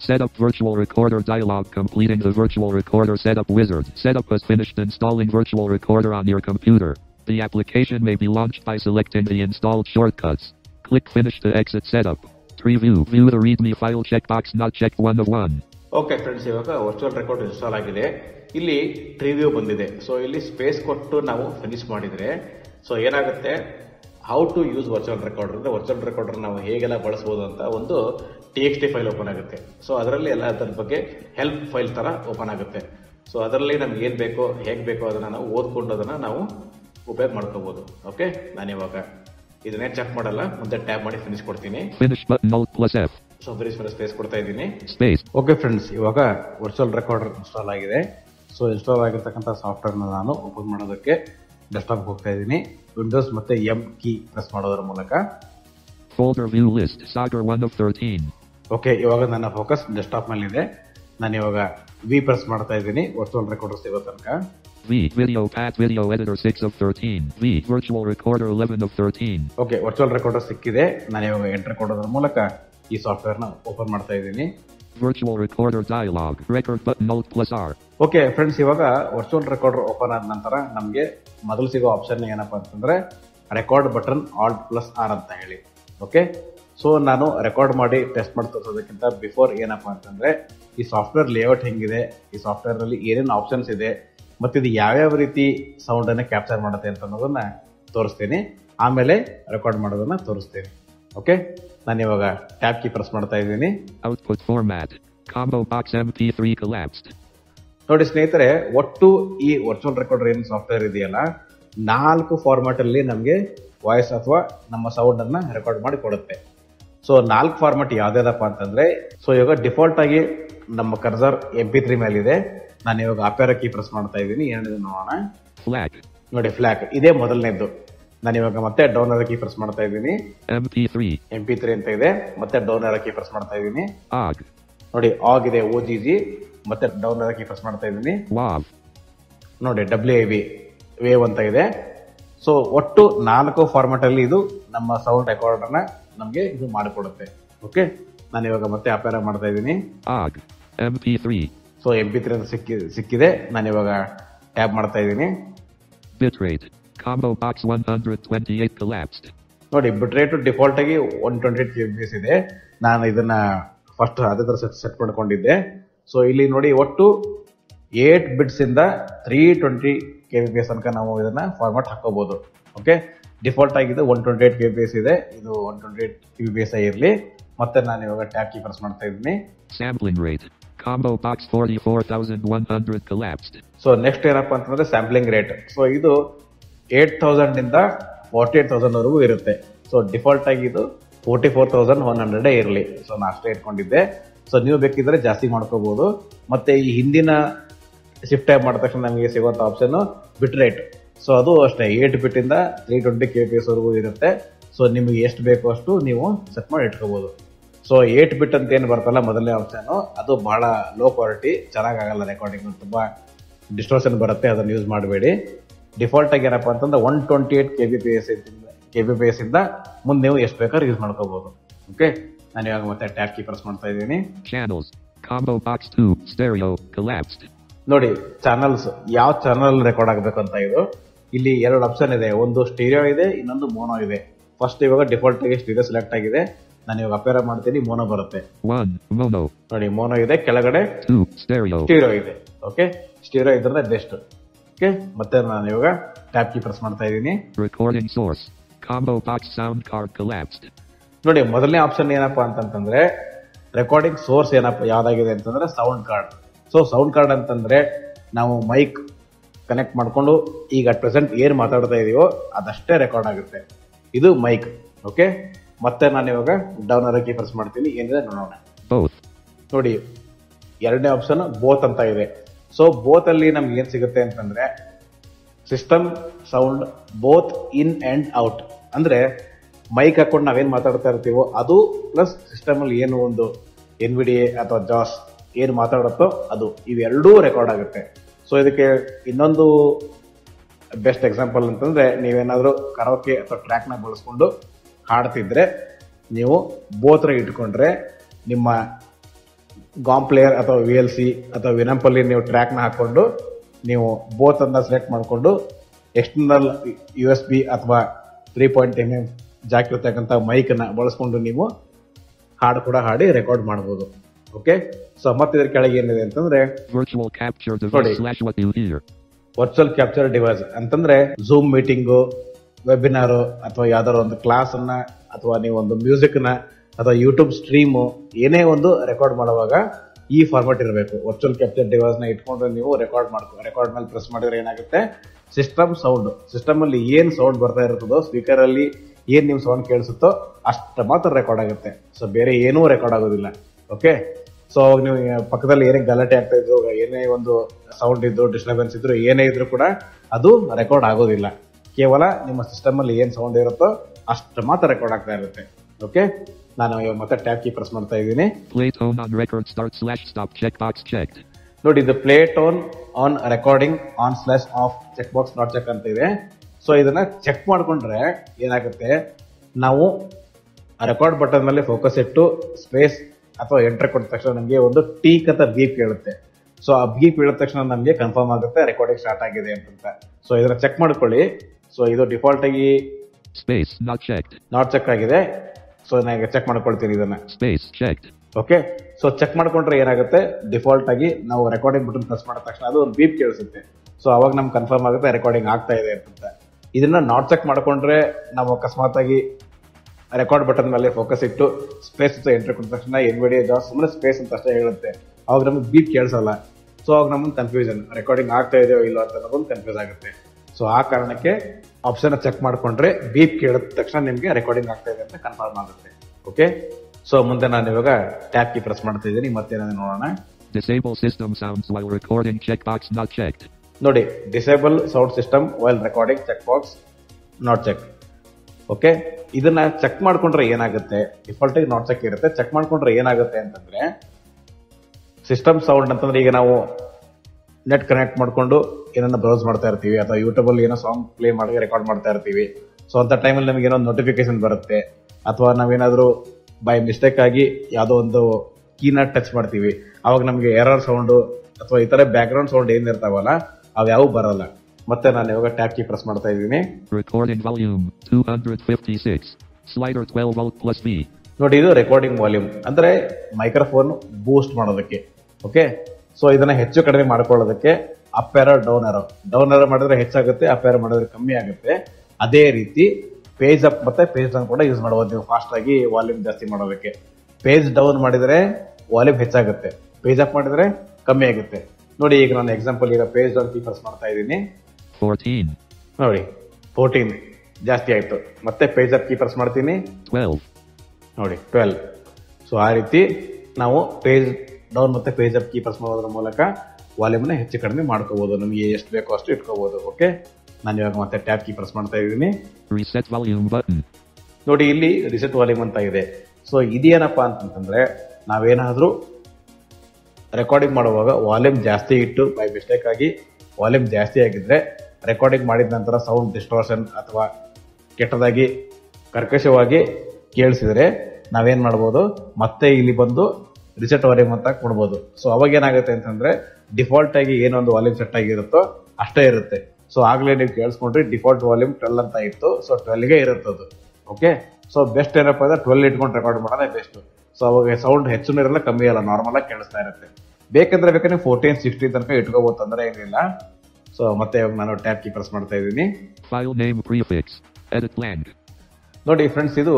Setup virtual recorder dialog completing the virtual recorder setup wizard. Setup has finished installing virtual recorder on your computer. The application may be launched by selecting the installed shortcuts. Click finish to exit setup. Preview. View the readme file checkbox, not checked one of one. Okay friends ಇವಾಗ ವರ್ಚುವಲ್ ರೆಕಾರ್ಡ್ ಇನ್ಸ್ಟಾಲ್ ಆಗಿದೆ ಇಲ್ಲಿ ಟ್ರಿವ್ಯೂ ಬಂದಿದೆ ಸೊ ಇಲ್ಲಿ ಸ್ಪೇಸ್ ಕೊಟ್ಟು ನಾವು ಫಿನಿಶ್ ಮಾಡಿದರೆ ಸೊ ಏನಾಗುತ್ತೆ how to use virtual recorder ಅಂದರೆ ವರ್ಚುವಲ್ ರೆಕಾರ್ಡರ್ ನಾವು ಹೇಗೆಲ್ಲ ಬಳಸ್ಬೋದು ಅಂತ ಒಂದು T X T file open ಆಗುತ್ತೆ ಸೊ ಅದರಲ್ಲಿ ಎಲ್ಲ ಅದರ ಬಗ್ಗೆ ಹೆಲ್ಪ್ ಫೈಲ್ ಥರ ಓಪನ್ ಆಗುತ್ತೆ ಸೊ ಅದರಲ್ಲಿ ನಮ್ಗೆ ಏನು ಬೇಕೋ, ಹೇಗೆ ಬೇಕೋ ಅದನ್ನು ನಾವು ಓದ್ಕೊಂಡು ಅದನ್ನು ನಾವು ಉಪಯೋಗ ಮಾಡ್ಕೋಬಹುದು ಓಕೆ ನಾನು ಇವಾಗ ಇದನ್ನೇ ಚೆಕ್ ಮಾಡಲ್ಲ ಮುಂದೆ ಟ್ಯಾಪ್ ಮಾಡಿ ಫಿನಿಶ್ ಕೊಡ್ತೀನಿ. ಸೊ ಫಿನಿಶ್ ಮೇಲೆ ಸ್ಪೇಸ್ ಕೊಡ್ತಾ ಇದ್ದೀನಿ. ಸ್ಪೇಸ್ ಓಕೆ ಫ್ರೆಂಡ್ಸ್ ಇವಾಗ ವರ್ಚುವಲ್ ರೆಕಾರ್ಡರ್ ಇನ್ಸ್ಟಾಲ್ ಆಗಿದೆ. ಸೊ ಇನ್ಸ್ಟಾಲ್ ಆಗಿರ್ತಕ್ಕಂಥ ಸಾಫ್ಟ್ವೇರ್ನ ನಾನು ಓಪನ್ ಮಾಡೋದಕ್ಕೆ ಡೆಸ್ಕ್ಟಾಪ್ ಹೋಗ್ತಾ ಇದ್ದೀನಿ. ವಿಂಡೋಸ್ ಮತ್ತೆ ಎಂ ಕಿ ಪ್ರೆಸ್ ಮಾಡೋದ್ರ ಮೂಲಕ. Folder view list Sagar 1 of 13. Okay ಇವಾಗ ನನ್ನ ಫೋಕಸ್ ಡೆಸ್ಕ್ಟಾಪ್ ಇದೆ ನಾನು ಇವಾಗ ವಿ ಪ್ರೆಸ್ ಮಾಡ್ತಾ ಇದ್ದೀನಿ ವರ್ಚುವಲ್ ರೆಕಾರ್ಡರ್ ಸಿಗೋ ತನಕ V. Video path video editor 6 of 13. V. Virtual recorder 11 of 13. Okay virtual recorder ಸಿಕ್ಕಿದೆ ನಾನು ಇವಾಗ ಎಂಟರ್ ಕೊಡೋದ್ರ ಮೂಲಕ ಈ ಸಾಫ್ಟ್ವೇರ್ನ ಓಪನ್ ಮಾಡ್ತಾ ಇದ್ದೀನಿ Virtual recorder dialog. Record button Alt plus R. Okay friends ಇವಾಗ ವರ್ಚುವಲ್ ರೆಕಾರ್ಡರ್ ಓಪನ್ ಆದ ನಂತರ ನಮಗೆ ಮೊದಲು ಸಿಗೋ ಆಪ್ಷನ್ ಏನಪ್ಪಾ ಅಂತಂದ್ರೆ record button Alt plus R ಅಂತ ಹೇಳಿ ಓಕೆ ಸೊ ನಾನು ರೆಕಾರ್ಡ್ ಮಾಡಿ ಟೆಸ್ಟ್ ಮಾಡಿ ತೋರಿಸೋದಕ್ಕಿಂತ ಬಿಫೋರ್ ಏನಪ್ಪ ಅಂತಂದರೆ ಈ ಸಾಫ್ಟ್ವೇರ್ ಲೇಔಟ್ ಹೆಂಗಿದೆ ಈ ಸಾಫ್ಟ್ವೇರಲ್ಲಿ ಏನೇನು ಆಪ್ಷನ್ಸ್ ಇದೆ ಮತ್ತು ಇದು ಯಾವ್ಯಾವ ರೀತಿ ಸೌಂಡನ್ನು ಕ್ಯಾಪ್ಚರ್ ಮಾಡುತ್ತೆ ಅಂತ ಅನ್ನೋದನ್ನು ತೋರಿಸ್ತೀನಿ. ಆಮೇಲೆ ರೆಕಾರ್ಡ್ ಮಾಡೋದನ್ನು ತೋರಿಸ್ತೀನಿ. ಓಕೆ ನಾನು ಇವಾಗ ಟ್ಯಾಪ್ ಕೀ ಪ್ರೆಸ್ ಮಾಡ್ತಾ ಇದ್ದೀನಿ. Output format. Combo box MP3 collapsed. ನೋಡಿ ಸ್ನೇಹಿತರೆ ಒಟ್ಟು ಈ ವರ್ಚುವಲ್ ರೆಕಾರ್ಡರ್ ಏನು ಸಾಫ್ಟ್ವೇರ್ ಇದೆಯಲ್ಲ ನಾಲ್ಕು ಫಾರ್ಮ್ಯಾಟ್ ಅಲ್ಲಿ ನಮಗೆ ವಾಯ್ಸ್ ಅಥವಾ ನಮ್ಮ ಸೌಂಡ್ ಅನ್ನ ರೆಕಾರ್ಡ್ ಮಾಡಿ ಕೊಡುತ್ತೆ. ಸೊ ನಾಲ್ಕು ಫಾರ್ಮ್ಯಾಟ್ ಯಾವ್ದಾದಪ್ಪ ಅಂತಂದ್ರೆ ಸೊ ಇವಾಗ ಡಿಫಾಲ್ಟ್ ಆಗಿ ನಮ್ಮ ಕರ್ಸರ್ ಎಂ ಪಿ ತ್ರೀ ಮೇಲಿದೆ. ನಾನು ಇವಾಗ ಅಪೇರ ಕೀ ಪ್ರೆಸ್ ಮಾಡ್ತಾ ಇದ್ದೀನಿ. ಏನಿದೆ ನೋಡೋಣ. ಫ್ಲಾಕ್ ನೋಡಿ ಫ್ಲಾಕ್ ಇದೇ ಮೊದಲನೇದ್ದು. ನಾನು ಇವಾಗ ಮತ್ತೆ ಡೌನ್ ಕೀ ಪ್ರೆಸ್ ಮಾಡ್ತಾ ಇದ್ದೀನಿ. MP3. ಎಂ ಪಿ ತ್ರೀ ಅಂತ ಇದೆ. ಮತ್ತೆ ಡೌನ್ ಕೀ ಪ್ರೆಸ್ ಮಾಡ್ತಾ ಇದ್ದೀನಿ. ಆಗ್ ನೋಡಿ ಇದೆ ಓ ಜಿ ಜಿ ಮತ್ತೆ ಡೌನ್ ಕೀ ಪ್ರೆಸ್ ಮಾಡ್ತಾ ಇದ್ದೀನಿ. ವಾವ್ ನೋಡಿ ಡಬ್ಲ್ಯೂ ಐ ವಿ ವೇವ್ ಅಂತ ಇದೆ. ಸೊ ಒಟ್ಟು ನಾಲ್ಕು ಫಾರ್ಮೆಟ್ ಅಲ್ಲಿ ಇದು ನಮ್ಮ ಸೌಂಡ್ ರೆಕಾರ್ಡರ್ನ ನಮಗೆ ಇದು ಮಾಡಿಕೊಡುತ್ತೆ. ಓಕೆ ನಾನು ಇವಾಗ ಮತ್ತೆ ಅಪೇರ ಮಾಡ್ತಾ ಇದ್ದೀನಿ. OGG. MP3. So M P three ಅಂತ ಸಿಕ್ಕಿ ಸಿಕ್ಕಿದೆ. ನಾನು ಇವಾಗ ಟ್ಯಾಪ್ ಮಾಡ್ತಾ ಇದ್ದೀನಿ. ನೋಡಿ ಬಿಟ್ ರೇಟ್ 128 collapsed. ನೋಡಿ ಬಿಟ್ರೇಟು ಡಿಫಾಲ್ಟ್ ಆಗಿ one twenty eight K B S ಇದೆ. ನಾನು ಇದನ್ನ ಫಸ್ಟ್ ಅದೇ ತರ ಸೆಟ್ ಸೆಟ್ ಮಾಡ್ಕೊಂಡಿದ್ದೆ. ಸೊ ಇಲ್ಲಿ ನೋಡಿ ಒಟ್ಟು ಏಟ್ ಬಿಟ್ಸ್ ಇಂದ three twenty K B P S ತನಕ ನಾವು ಇದನ್ನ ಫಾರ್ಮ್ಯಾಟ್ ಹಾಕೋಬಹುದು ಓಕೆ ಡಿಫಾಲ್ಟ್ ಆಗಿದ್ದು one twenty eight K B S ಇದೆ. ಇದು one twenty eight K B S ಇರಲಿ. ಮತ್ತೆ ನಾನು ಇವಾಗ ಟ್ಯಾಬ್ ಕೀ ಪ್ರೆಸ್ ಮಾಡ್ತಾ ಇದ್ದೀನಿ. Sampling rate Combo box 44,100 collapsed. So next ಏನಪ್ಪಾ ಅಂತಂದ್ರೆ ಸ್ಯಾಂಪ್ಲಿಂಗ್ ರೇಟ್ ಸೊ ಇದು ಏಟ್ ತೌಸಂಡ್ ಇಂದ ಫಾರ್ಟಿ ಏಟ್ ತೌಸಂಡ್ ವರೆಗೂ ಇರುತ್ತೆ. ಸೊ ಡಿಫಾಲ್ಟ್ ಆಗಿ ಇದು forty four thousand one hundred ಇರಲಿ. ಸೊ ನಾನು ಅಷ್ಟೇ ಇಟ್ಕೊಂಡಿದ್ದೆ. ಸೊ ನೀವು ಬೇಕಿದ್ರೆ ಜಾಸ್ತಿ ಮಾಡ್ಕೋಬಹುದು ಮತ್ತೆ ಈ ಹಿಂದಿನ ಶಿಫ್ಟ್ ಟೈಪ್ ಮಾಡಿದ ತಕ್ಷಣ ನಮಗೆ ಸಿಗುವಂತ ಆಪ್ಷನ್ ಬಿಟ್ ರೇಟ್ ಸೊ ಅದು ಅಷ್ಟೇ ಏಟ್ ಬಿಟ್ಟಿಂದ ಇಂದ three twenty K P S ವರೆಗೂ ಇರುತ್ತೆ ಸೊ ನಿಮಗೆ ಎಷ್ಟು ಬೇಕೋ ಅಷ್ಟು ನೀವು ಸೆಟ್ ಮಾಡಿ ಇಟ್ಕೋಬಹುದು ಸೊ ಏಟ್ ಬಿಟ್ ಅಂತ ಏನು ಬರ್ತಲ್ಲ ಮೊದಲನೇ ಆಪ್ಷನ್ ಅದು ಬಹಳ ಲೋ ಕ್ವಾಲಿಟಿ ಚೆನ್ನಾಗಾಗಲ್ಲ ರೆಕಾರ್ಡಿಂಗ್ ತುಂಬಾ ಡಿಸ್ಟೋರ್ಷನ್ ಬರುತ್ತೆ ಅದನ್ನು ಯೂಸ್ ಮಾಡಬೇಡಿ ಡಿಫಾಲ್ಟ್ ಆಗಿ ಏನಪ್ಪಾ ಅಂತಂದ್ರೆ one twenty eight K B P S K B P S ಇಂದ ಮುಂದೆ ನೀವು ಎಷ್ಟು ಬೇಕಾದ್ರೂ ಯೂಸ್ ಮಾಡ್ಕೋಬಹುದು ಓಕೆ ನಾನು ಇವಾಗ ಮತ್ತೆ ಟ್ಯಾಬ್ ಕೀ ಪ್ರೆಸ್ ಮಾಡ್ತಾ ಇದ್ದೀನಿ Channels. Combo box 2. Stereo. Collapsed. ನೋಡಿ ಚಾನಲ್ಸ್ ಯಾವ ಚಾನಲ್ ರೆಕಾರ್ಡ್ ಆಗಬೇಕು ಅಂತ ಇದು ಇಲ್ಲಿ ಎರಡು ಆಪ್ಷನ್ ಇದೆ. ಒಂದು ಸ್ಟೀರಿಯೋ ಇದೆ ಇನ್ನೊಂದು ಮೋನೋ ಇದೆ. ಫಸ್ಟ್ ಇವಾಗ ಡಿಫಾಲ್ಟ್ ಆಗಿ ಸ್ಟೀರಿಯೋ ಸೆಲೆಕ್ಟ್ ಆಗಿದೆ. ನಾನು ಇವಾಗ ಅಪೇರ ಮಾಡ್ತೀನಿ ಮೋನೋ ಬರುತ್ತೆ. ನೋಡಿ ಮೋನೋ ಇದೆ ಕೆಳಗಡೆ 2. Stereo. ಸ್ಟೀರಿಯೋ ಇದೆ. ಓಕೆ ಸ್ಟೀರಿಯೋ ಇದ್ರೆ ಬೆಸ್ಟ್ ಓಕೆ ಮತ್ತೆ ನಾನು ಇವಾಗ ಟ್ಯಾಪ್ ಕೀ ಪ್ರೆಸ್ ಮಾಡ್ತಾ ಇದ್ದೀನಿ. Recording source combo box sound card collapsed ನೋಡಿ ಮೊದಲನೇ ಆಪ್ಷನ್ ಏನಪ್ಪಾ ಅಂತಂದ್ರೆ ರೆಕಾರ್ಡಿಂಗ್ ಸೋರ್ಸ್ ಏನಪ್ಪ ಯಾವ್ದಾಗಿದೆ ಅಂತಂದ್ರೆ sound card so sound card ಅಂತಂದ್ರೆ ನಾವು ಮೈಕ್ ಕನೆಕ್ಟ್ ಮಾಡಿಕೊಂಡು ಈಗ ಅಟ್ ಪ್ರೆಸೆಂಟ್ ಏನು ಮಾತಾಡ್ತಾ ಇದೆಯೋ ಅದಷ್ಟೇ ರೆಕಾರ್ಡ್ ಆಗುತ್ತೆ ಇದು ಮೈಕ್ ಓಕೆ ಮತ್ತೆ ನಾನು ಇವಾಗ ಡೌನ್ ಅರಕಿ ಪ್ರೆಸ್ ಮಾಡ್ತೀನಿ ಏನಿದೆ ನೋಡೋಣ. ನೋಡಿ ಎರಡನೇ ಆಪ್ಷನ್ ಬೋತ್ ಅಂತ ಇದೆ. ಸೊ ಬೋತ್ ಅಲ್ಲಿ ನಮ್ಗೆ ಏನ್ ಸಿಗುತ್ತೆ ಅಂತಂದ್ರೆ system sound both in and out ಅಂದ್ರೆ ಮೈಕ್ ಹಾಕೊಂಡು ನಾವೇನ್ ಮಾತಾಡ್ತಾ ಇರ್ತೀವೋ ಅದು ಪ್ಲಸ್ ಸಿಸ್ಟಮ್ ಅಲ್ಲಿ ಏನು ಒಂದು ಎನ್ ವಿ ಡಿ ಎ ಅಥವಾ ಜಾಸ್ ಏನು ಮಾತಾಡುತ್ತೋ ಅದು ಇವೆರಡೂ ರೆಕಾರ್ಡ್ ಆಗುತ್ತೆ ಸೊ ಇದಕ್ಕೆ ಇನ್ನೊಂದು ಬೆಸ್ಟ್ ಎಕ್ಸಾಂಪಲ್ ಅಂತಂದ್ರೆ ನೀವೇನಾದರೂ ಕರೋಕೆ ಅಥವಾ ಟ್ರ್ಯಾಕ್ನ ಬಳಸ್ಕೊಂಡು ಹಾಡ್ತಿದ್ರೆ ನೀವು ಬೋತ್ರ ಇಟ್ಕೊಂಡ್ರೆ ನಿಮ್ಮ ಗಾಮ್ ಪ್ಲೇಯರ್ ಅಥವಾ ವಿ ಎಲ್ ಸಿ ಅಥವಾ ವಿನಂಪಲ್ಲಿ ನೀವು ಟ್ರ್ಯಾಕ್ನ ಹಾಕೊಂಡು ನೀವು ಬೋತ್ ಅನ್ನ ಸೆಲೆಕ್ಟ್ ಮಾಡಿಕೊಂಡು ಎಕ್ಸ್ಟರ್ನಲ್ ಯು ಎಸ್ ಬಿ ಅಥವಾ three point M M jack ಇರ್ತಕ್ಕಂಥ ಮೈಕ್ನ ಬಳಸ್ಕೊಂಡು ನೀವು ಹಾಡು ಕೂಡ ಹಾಡಿ ರೆಕಾರ್ಡ್ ಮಾಡ್ಬೋದು. ಓಕೆ ಸೊ ಮತ್ತೆ ಇದ್ರ ಕೆಳಗೆ ಏನಿದೆ ಅಂತಂದ್ರೆ. ವರ್ಚುವಲ್ ಕ್ಯಾಪ್ಚರ್ ಡಿವೈಸ್ ಅಂತಂದ್ರೆ ಝೂಮ್ ಮೀಟಿಂಗು ವೆಬಿನಾರು ಅಥವಾ ಯಾವ್ದಾದ್ರು ಒಂದು ಕ್ಲಾಸ್ ಅನ್ನ ಅಥವಾ ನೀವು ಒಂದು ಮ್ಯೂಸಿಕ್ನ ಅಥವಾ ಯೂಟ್ಯೂಬ್ ಸ್ಟ್ರೀಮು ಏನೇ ಒಂದು ರೆಕಾರ್ಡ್ ಮಾಡುವಾಗ ಈ ಫಾರ್ಮೆಟ್ ಇರಬೇಕು. ವರ್ಚುವಲ್ ಕ್ಯಾಪ್ಚರ್ ಡಿವೈಸ್ನ ಇಟ್ಕೊಂಡ್ರೆ ನೀವು ರೆಕಾರ್ಡ್ ಮಾಡ್ಕೊ ರೆಕಾರ್ಡ್ ಮೇಲೆ ಪ್ರೆಸ್ ಮಾಡಿದ್ರೆ ಏನಾಗುತ್ತೆ? ಸಿಸ್ಟಮ್ ಸೌಂಡ್ ಸಿಸ್ಟಮ್ ಅಲ್ಲಿ ಏನ್ ಸೌಂಡ್ ಬರ್ತಾ ಇರ್ತದೋ ಸ್ಪೀಕರ್ ಅಲ್ಲಿ ಏನ್ ನಿಮ್ ಸೌಂಡ್ ಕೇಳಿಸುತ್ತೋ ಅಷ್ಟ ಮಾತ್ರ ರೆಕಾರ್ಡ್ ಆಗುತ್ತೆ. ಸೊ ಬೇರೆ ಏನೂ ರೆಕಾರ್ಡ್ ಆಗೋದಿಲ್ಲ. ಓಕೆ ಸೊ ಅವಾಗ ನೀವು ಪಕ್ಕದಲ್ಲಿ ಏನೇ ಗಲಾಟೆ ಆಗ್ತಾ ಇದ್ರು ಏನೇ ಒಂದು ಸೌಂಡ್ ಇದ್ರು ಡಿಸ್ಟರ್ಬೆನ್ಸ್ ಇದ್ರು ಏನೇ ಇದ್ರು ಕೂಡ ಅದು ರೆಕಾರ್ಡ್ ಆಗೋದಿಲ್ಲ. ಕೇವಲ ನಿಮ್ಮ ಸಿಸ್ಟಮ್ ಅಲ್ಲಿ ಏನ್ ಸೌಂಡ್ ಇರುತ್ತೋ ಅಷ್ಟು ಮಾತ್ರ ರೆಕಾರ್ಡ್ ಆಗ್ತಾ ಇರುತ್ತೆ. ಓಕೆ ನಾನು ಇವಾಗ ಮತ್ತೆ ಟ್ಯಾಬ್ ಕೀ ಪ್ರೆಸ್ ಮಾಡ್ತಾ ಇದ್ದೀನಿ. ನೋಡಿ ಇದು play tone on recording on slash off check box not check ಅಂತ ಇದೆ. ಸೊ ಇದನ್ನ ಚೆಕ್ ಮಾಡ್ಕೊಂಡ್ರೆ ಏನಾಗುತ್ತೆ? ನಾವು ರೆಕಾರ್ಡ್ ಬಟನ್ ಮೇಲೆ ಫೋಕಸ್ ಇಟ್ಟು ಸ್ಪೇಸ್ ಅಥವಾ ಎಂಟರ್ ಕೊಟ್ಟ ತಕ್ಷಣ ನಮಗೆ ಒಂದು ಟೀಕ್ ಅಂತ ಬೀಪ್ ಕೇಳುತ್ತೆ ಸೊ ಆ ಬೀಪ್ ಹೇಳಿದ ತಕ್ಷಣ ನಮಗೆ ಕನ್ಫರ್ಮ್ ಆಗುತ್ತೆ ರೆಕಾರ್ಡಿಂಗ್ ಸ್ಟಾರ್ಟ್ ಆಗಿದೆ ಅಂತ ಸೊ ಇದನ್ನ ಚೆಕ್ ಮಾಡ್ಕೊಳ್ಳಿ. ಸೊ ಇದು ಡಿಫಾಲ್ಟ್ ಆಗಿ space not check not check ಆಗಿದೆ. ಸೊ ನಾನು ಚೆಕ್ ಮಾಡ್ಕೊಳ್ತೀನಿ ಇದನ್ನ. Space check okay so check ಮಾಡ್ಕೊಂಡ್ರೆ ಏನಾಗುತ್ತೆ? ಡಿಫಾಲ್ಟ್ ಆಗಿ ನಾವು ರೆಕಾರ್ಡಿಂಗ್ ಬಟನ್ ಪ್ರೆಸ್ ಮಾಡಿದ ತಕ್ಷಣ ಅದು ಒಂದು ಬೀಪ್ ಕೇಳಿಸುತ್ತೆ. ಸೊ ಅವಾಗ ನಮ್ಗೆ ಕನ್ಫರ್ಮ್ ಆಗುತ್ತೆ ರೆಕಾರ್ಡಿಂಗ್ ಆಗ್ತಾ ಇದೆ ಅಂತ ಇದನ್ನ ನಾಟ್ ಚೆಕ್ ಮಾಡ್ಕೊಂಡ್ರೆ ನಾವು ಅಕಸ್ಮಾತ್ ಆಗಿ ರೆಕಾರ್ಡ್ ಬಟನ್ ಮೇಲೆ ಫೋಕಸ್ ಇಟ್ಟು ಸ್ಪೇಸ್ ಅಂತ ಎಂಟ್ರಿ ಕೊಟ್ಟ ತಕ್ಷಣ ಎನ್ ವಿಡಿಯೋ ಜಾಸ್ ಸುಮ್ಮನೆ ಸ್ಪೇಸ್ ಅಂತ ಅಷ್ಟೇ ಹೇಳುತ್ತೆ. ಅವಾಗ ನಮಗೆ ಬೀಪ್ ಕೇಳಿಸಲ್ಲ. ಸೊ ಅವಾಗ ನಮ್ಗೆ ಕನ್ಫ್ಯೂಷನ್ ರೆಕಾರ್ಡಿಂಗ್ ಆಗ್ತಾ ಇದೆಯೋ ಇಲ್ಲೋ ಅಂತ ನಮಗೊಂದು ಕನ್ಫ್ಯೂಸ್ ಆಗುತ್ತೆ. ಸೊ ಆ ಕಾರಣಕ್ಕೆ ಆಪ್ಷನ್ ಚೆಕ್ ಮಾಡ್ಕೊಂಡ್ರೆ ಬೀಪ್ ಕೇಳಿದ ತಕ್ಷಣ ನಿಮಗೆ ರೆಕಾರ್ಡಿಂಗ್ ಆಗ್ತಾ ಇದೆ ಅಂತ ಕನ್ಫರ್ಮ್ ಆಗುತ್ತೆ. ಓಕೆ ಸೊ ಮುಂದೆ ನಾನು ಇವಾಗ ಟ್ಯಾಪ್ ಕಿ ಪ್ರೆಸ್ ಮಾಡ್ತಾ ಇದ್ದೀನಿ. ಮತ್ತೇನಾದ್ರು ನೋಡೋಣ. Disable system sounds while recording check box not check ನೋಡಿ disable sound system while recording check box not check okay? ಇದನ್ನ ಚೆಕ್ ಮಾಡ್ಕೊಂಡ್ರೆ ಏನಾಗುತ್ತೆ? ಡಿಫಾಲ್ಟ್ ಆಗಿ ನಾಟ್ ಚೆಕ್ ಇರುತ್ತೆ. ಚೆಕ್ ಮಾಡ್ಕೊಂಡ್ರೆ ಏನಾಗುತ್ತೆ ಅಂತಂದ್ರೆ ಸಿಸ್ಟಮ್ ಸೌಂಡ್ ಅಂತಂದ್ರೆ ಈಗ ನಾವು ನೆಟ್ ಕನೆಕ್ಟ್ ಮಾಡಿಕೊಂಡು ಏನನ್ನ ಬ್ರೌಸ್ ಮಾಡ್ತಾ ಇರ್ತೀವಿ, ಅಥವಾ ಯೂಟ್ಯೂಬ್ ಅಲ್ಲಿ ಏನೋ ಸಾಂಗ್ ಪ್ಲೇ ಮಾಡಿ ರೆಕಾರ್ಡ್ ಮಾಡ್ತಾ ಇರ್ತೀವಿ. ಸೊ ಅಂತ ಟೈಮಲ್ಲಿ ನಮಗೆ ಏನೋ ನೋಟಿಫಿಕೇಶನ್ ಬರುತ್ತೆ. ಅಥವಾ ನಾವೇನಾದರೂ ಬೈ ಮಿಸ್ಟೇಕ್ ಆಗಿ ಯಾವುದೋ ಒಂದು ಕೀನ ಟಚ್ ಮಾಡ್ತೀವಿ. ಅವಾಗ ನಮಗೆ ಎರರ್ ಸೌಂಡು ಅಥವಾ ಈ ಥರ ಬ್ಯಾಕ್ಗ್ರೌಂಡ್ ಸೌಂಡ್ ಏನಿರ್ತಾವಲ್ಲ, ಅವು ಬರಲ್ಲ. ಮತ್ತೆ ನಾನು ಇವಾಗ ಟ್ಯಾಬ್ ಕೀ ಪ್ರೆಸ್ ಮಾಡ್ತಾ ಇದ್ದೀನಿ. Recording volume 256. Slider 12 volt plus V ನೋಡಿ ಇದು ರೆಕಾರ್ಡಿಂಗ್ ವಾಲ್ಯೂಮ್ ಅಂದ್ರೆ ಮೈಕ್ರೋಫೋನ್ ಬೂಸ್ಟ್ ಮಾಡೋದಕ್ಕೆ ಓಕೆ ಸೊ ಇದನ್ನ ಹೆಚ್ಚು ಕಡಿಮೆ ಮಾಡ್ಕೊಳ್ಳೋದಕ್ಕೆ up arrow down arrow down arrow ಮಾಡಿದ್ರೆ ಹೆಚ್ಚಾಗುತ್ತೆ ಅಪ್ ಏರೋ ಮಾಡಿದ್ರೆ ಕಮ್ಮಿ ಆಗುತ್ತೆ. ಅದೇ ರೀತಿ ಪೇಜ್ ಅಪ್ ಮತ್ತೆ ಪೇಜ್ ಡೌನ್ ಕೂಡ ಯೂಸ್ ಮಾಡಬಹುದು ನೀವು ಫಾಸ್ಟ್ ಆಗಿ ವಾಲ್ಯೂಮ್ ಜಾಸ್ತಿ ಮಾಡೋದಕ್ಕೆ. ಪೇಜ್ ಡೌನ್ ಮಾಡಿದ್ರೆ ವಾಲ್ಯೂಮ್ ಹೆಚ್ಚಾಗುತ್ತೆ. ಪೇಜ್ ಅಪ್ ಮಾಡಿದ್ರೆ ಕಮ್ಮಿ ಆಗುತ್ತೆ. ನೋಡಿ ಈಗ ನಾನು ಎಕ್ಸಾಂಪಲ್ ಈಗ ಪೇಜ್ ಡೌನ್ ಕೀ ಪ್ರೆಸ್ ಮಾಡ್ತಾ ಇದ್ದೀನಿ. 14. ನೋಡಿ ಫೋರ್ಟೀನ್ ಜಾಸ್ತಿ ಆಯ್ತು. ಮತ್ತೆ ಪೇಜ್ ಅಪ್ ಕೀಪರ್ಸ್ ಪ್ರೆಸ್ ಮಾಡ್ತೀನಿ. 12. ನೋಡಿ ಟ್ವೆಲ್ ಸೊ ಆ ರೀತಿ ನಾವು ಪೇಜ್ ಡೌನ್ ಮತ್ತೆ ಪೇಜ್ ಅಪ್ ಕೀಪರ್ಸ್ ಪ್ರೆಸ್ ಮಾಡೋದ್ರ ಮೂಲಕ ವಾಲ್ಯೂಮ್ನ ಹೆಚ್ಚು ಕಡಿಮೆ ಮಾಡ್ಕೋಬಹುದು ನಮಗೆ ಎಷ್ಟು ಬೇಕೋ ಅಷ್ಟು ಇಟ್ಕೋಬಹುದು ಓಕೆ ನಾನು ಇವಾಗ ಮತ್ತೆ ಟ್ಯಾಬ್ ಕೀಪರ್ಸ್ ಪ್ರೆಸ್ ಮಾಡ್ತಾ ಇದ್ದೀನಿ. ರಿಸೆಟ್ ವಾಲ್ಯೂಮ್ ಬಟನ್ ನೋಡಿ ಇಲ್ಲಿ ರಿಸೆಟ್ ವಾಲ್ಯೂಮ್ ಅಂತ ಇದೆ. ಸೊ ಇದೇನಪ್ಪ ಅಂತಂತಂದ್ರೆ ನಾವೇನಾದರೂ ರೆಕಾರ್ಡಿಂಗ್ ಮಾಡುವಾಗ ವಾಲ್ಯೂಮ್ ಜಾಸ್ತಿ ಇಟ್ಟು ಬೈ ಮಿಸ್ಟೇಕ್ ಆಗಿ ವಾಲ್ಯೂಮ್ ಜಾಸ್ತಿ ಆಗಿದ್ರೆ ರೆಕಾರ್ಡಿಂಗ್ ಮಾಡಿದ ನಂತರ ಸೌಂಡ್ ಡಿಸ್ಟೋರ್ಷನ್ ಅಥವಾ ಕೆಟ್ಟದಾಗಿ ಕರ್ಕಶವಾಗಿ ಕೇಳಿಸಿದರೆ ನಾವೇನ್ ಮಾಡ್ಬೋದು? ಮತ್ತೆ ಇಲ್ಲಿ ಬಂದು ರಿಸೆಟ್ ವಾಲ್ಯೂಮ್ ಅಂತ ಕೊಡ್ಬೋದು. ಸೊ ಅವಾಗ ಏನಾಗುತ್ತೆ ಅಂತಂದ್ರೆ ಡಿಫಾಲ್ಟ್ ಆಗಿ ಏನೊಂದು ವಾಲ್ಯೂಮ್ ಸೆಟ್ ಆಗಿರುತ್ತೋ ಅಷ್ಟೇ ಇರುತ್ತೆ. ಸೊ ಆಗ್ಲೇ ನೀವು ಕೇಳಿಸ್ಕೊಂಡ್ರಿ ಡಿಫಾಲ್ಟ್ ವಾಲ್ಯೂಮ್ ಟ್ವೆಲ್ ಅಂತ ಇತ್ತು. ಸೊ ಟ್ವೆಲ್ಗೆ ಇರುತ್ತದು. ಓಕೆ ಸೊ ಬೆಸ್ಟ್ ಏನಪ್ಪ ಅಂದ್ರೆ ಟ್ವೆಲ್ ಇಟ್ಕೊಂಡು ರೆಕಾರ್ಡ್ ಮಾಡೋದೇ ಬೆಸ್ಟ್ ಸೊ ಅವಾಗ ಸೌಂಡ್ ಹೆಚ್ಚು ಇರಲ್ಲ ಕಮ್ಮಿ ಇರಲ್ಲ ನಾರ್ಮಲ್ ಆಗಿ ಕೇಳಿಸ್ತಾ ಇರುತ್ತೆ. ಬೇಕಂದ್ರೆ ಬೇಕಂದ್ರೆ ಫೋರ್ಟೀನ್ ಸಿಕ್ಸ್ಟೀನ್ ತನಕ ಇಟ್ಕೋಬಹುದು ತೊಂದರೆ ಏನಿಲ್ಲ. ಸೊ ಮತ್ತೆ ನಾನು ಟ್ಯಾಪ್ ಕೀ ಪ್ರೆಸ್ ಮಾಡ್ತಾ ಇದ್ದೀನಿ. File name prefix edit land ನೋಡಿ ಫ್ರೆಂಡ್ಸ್ ಇದು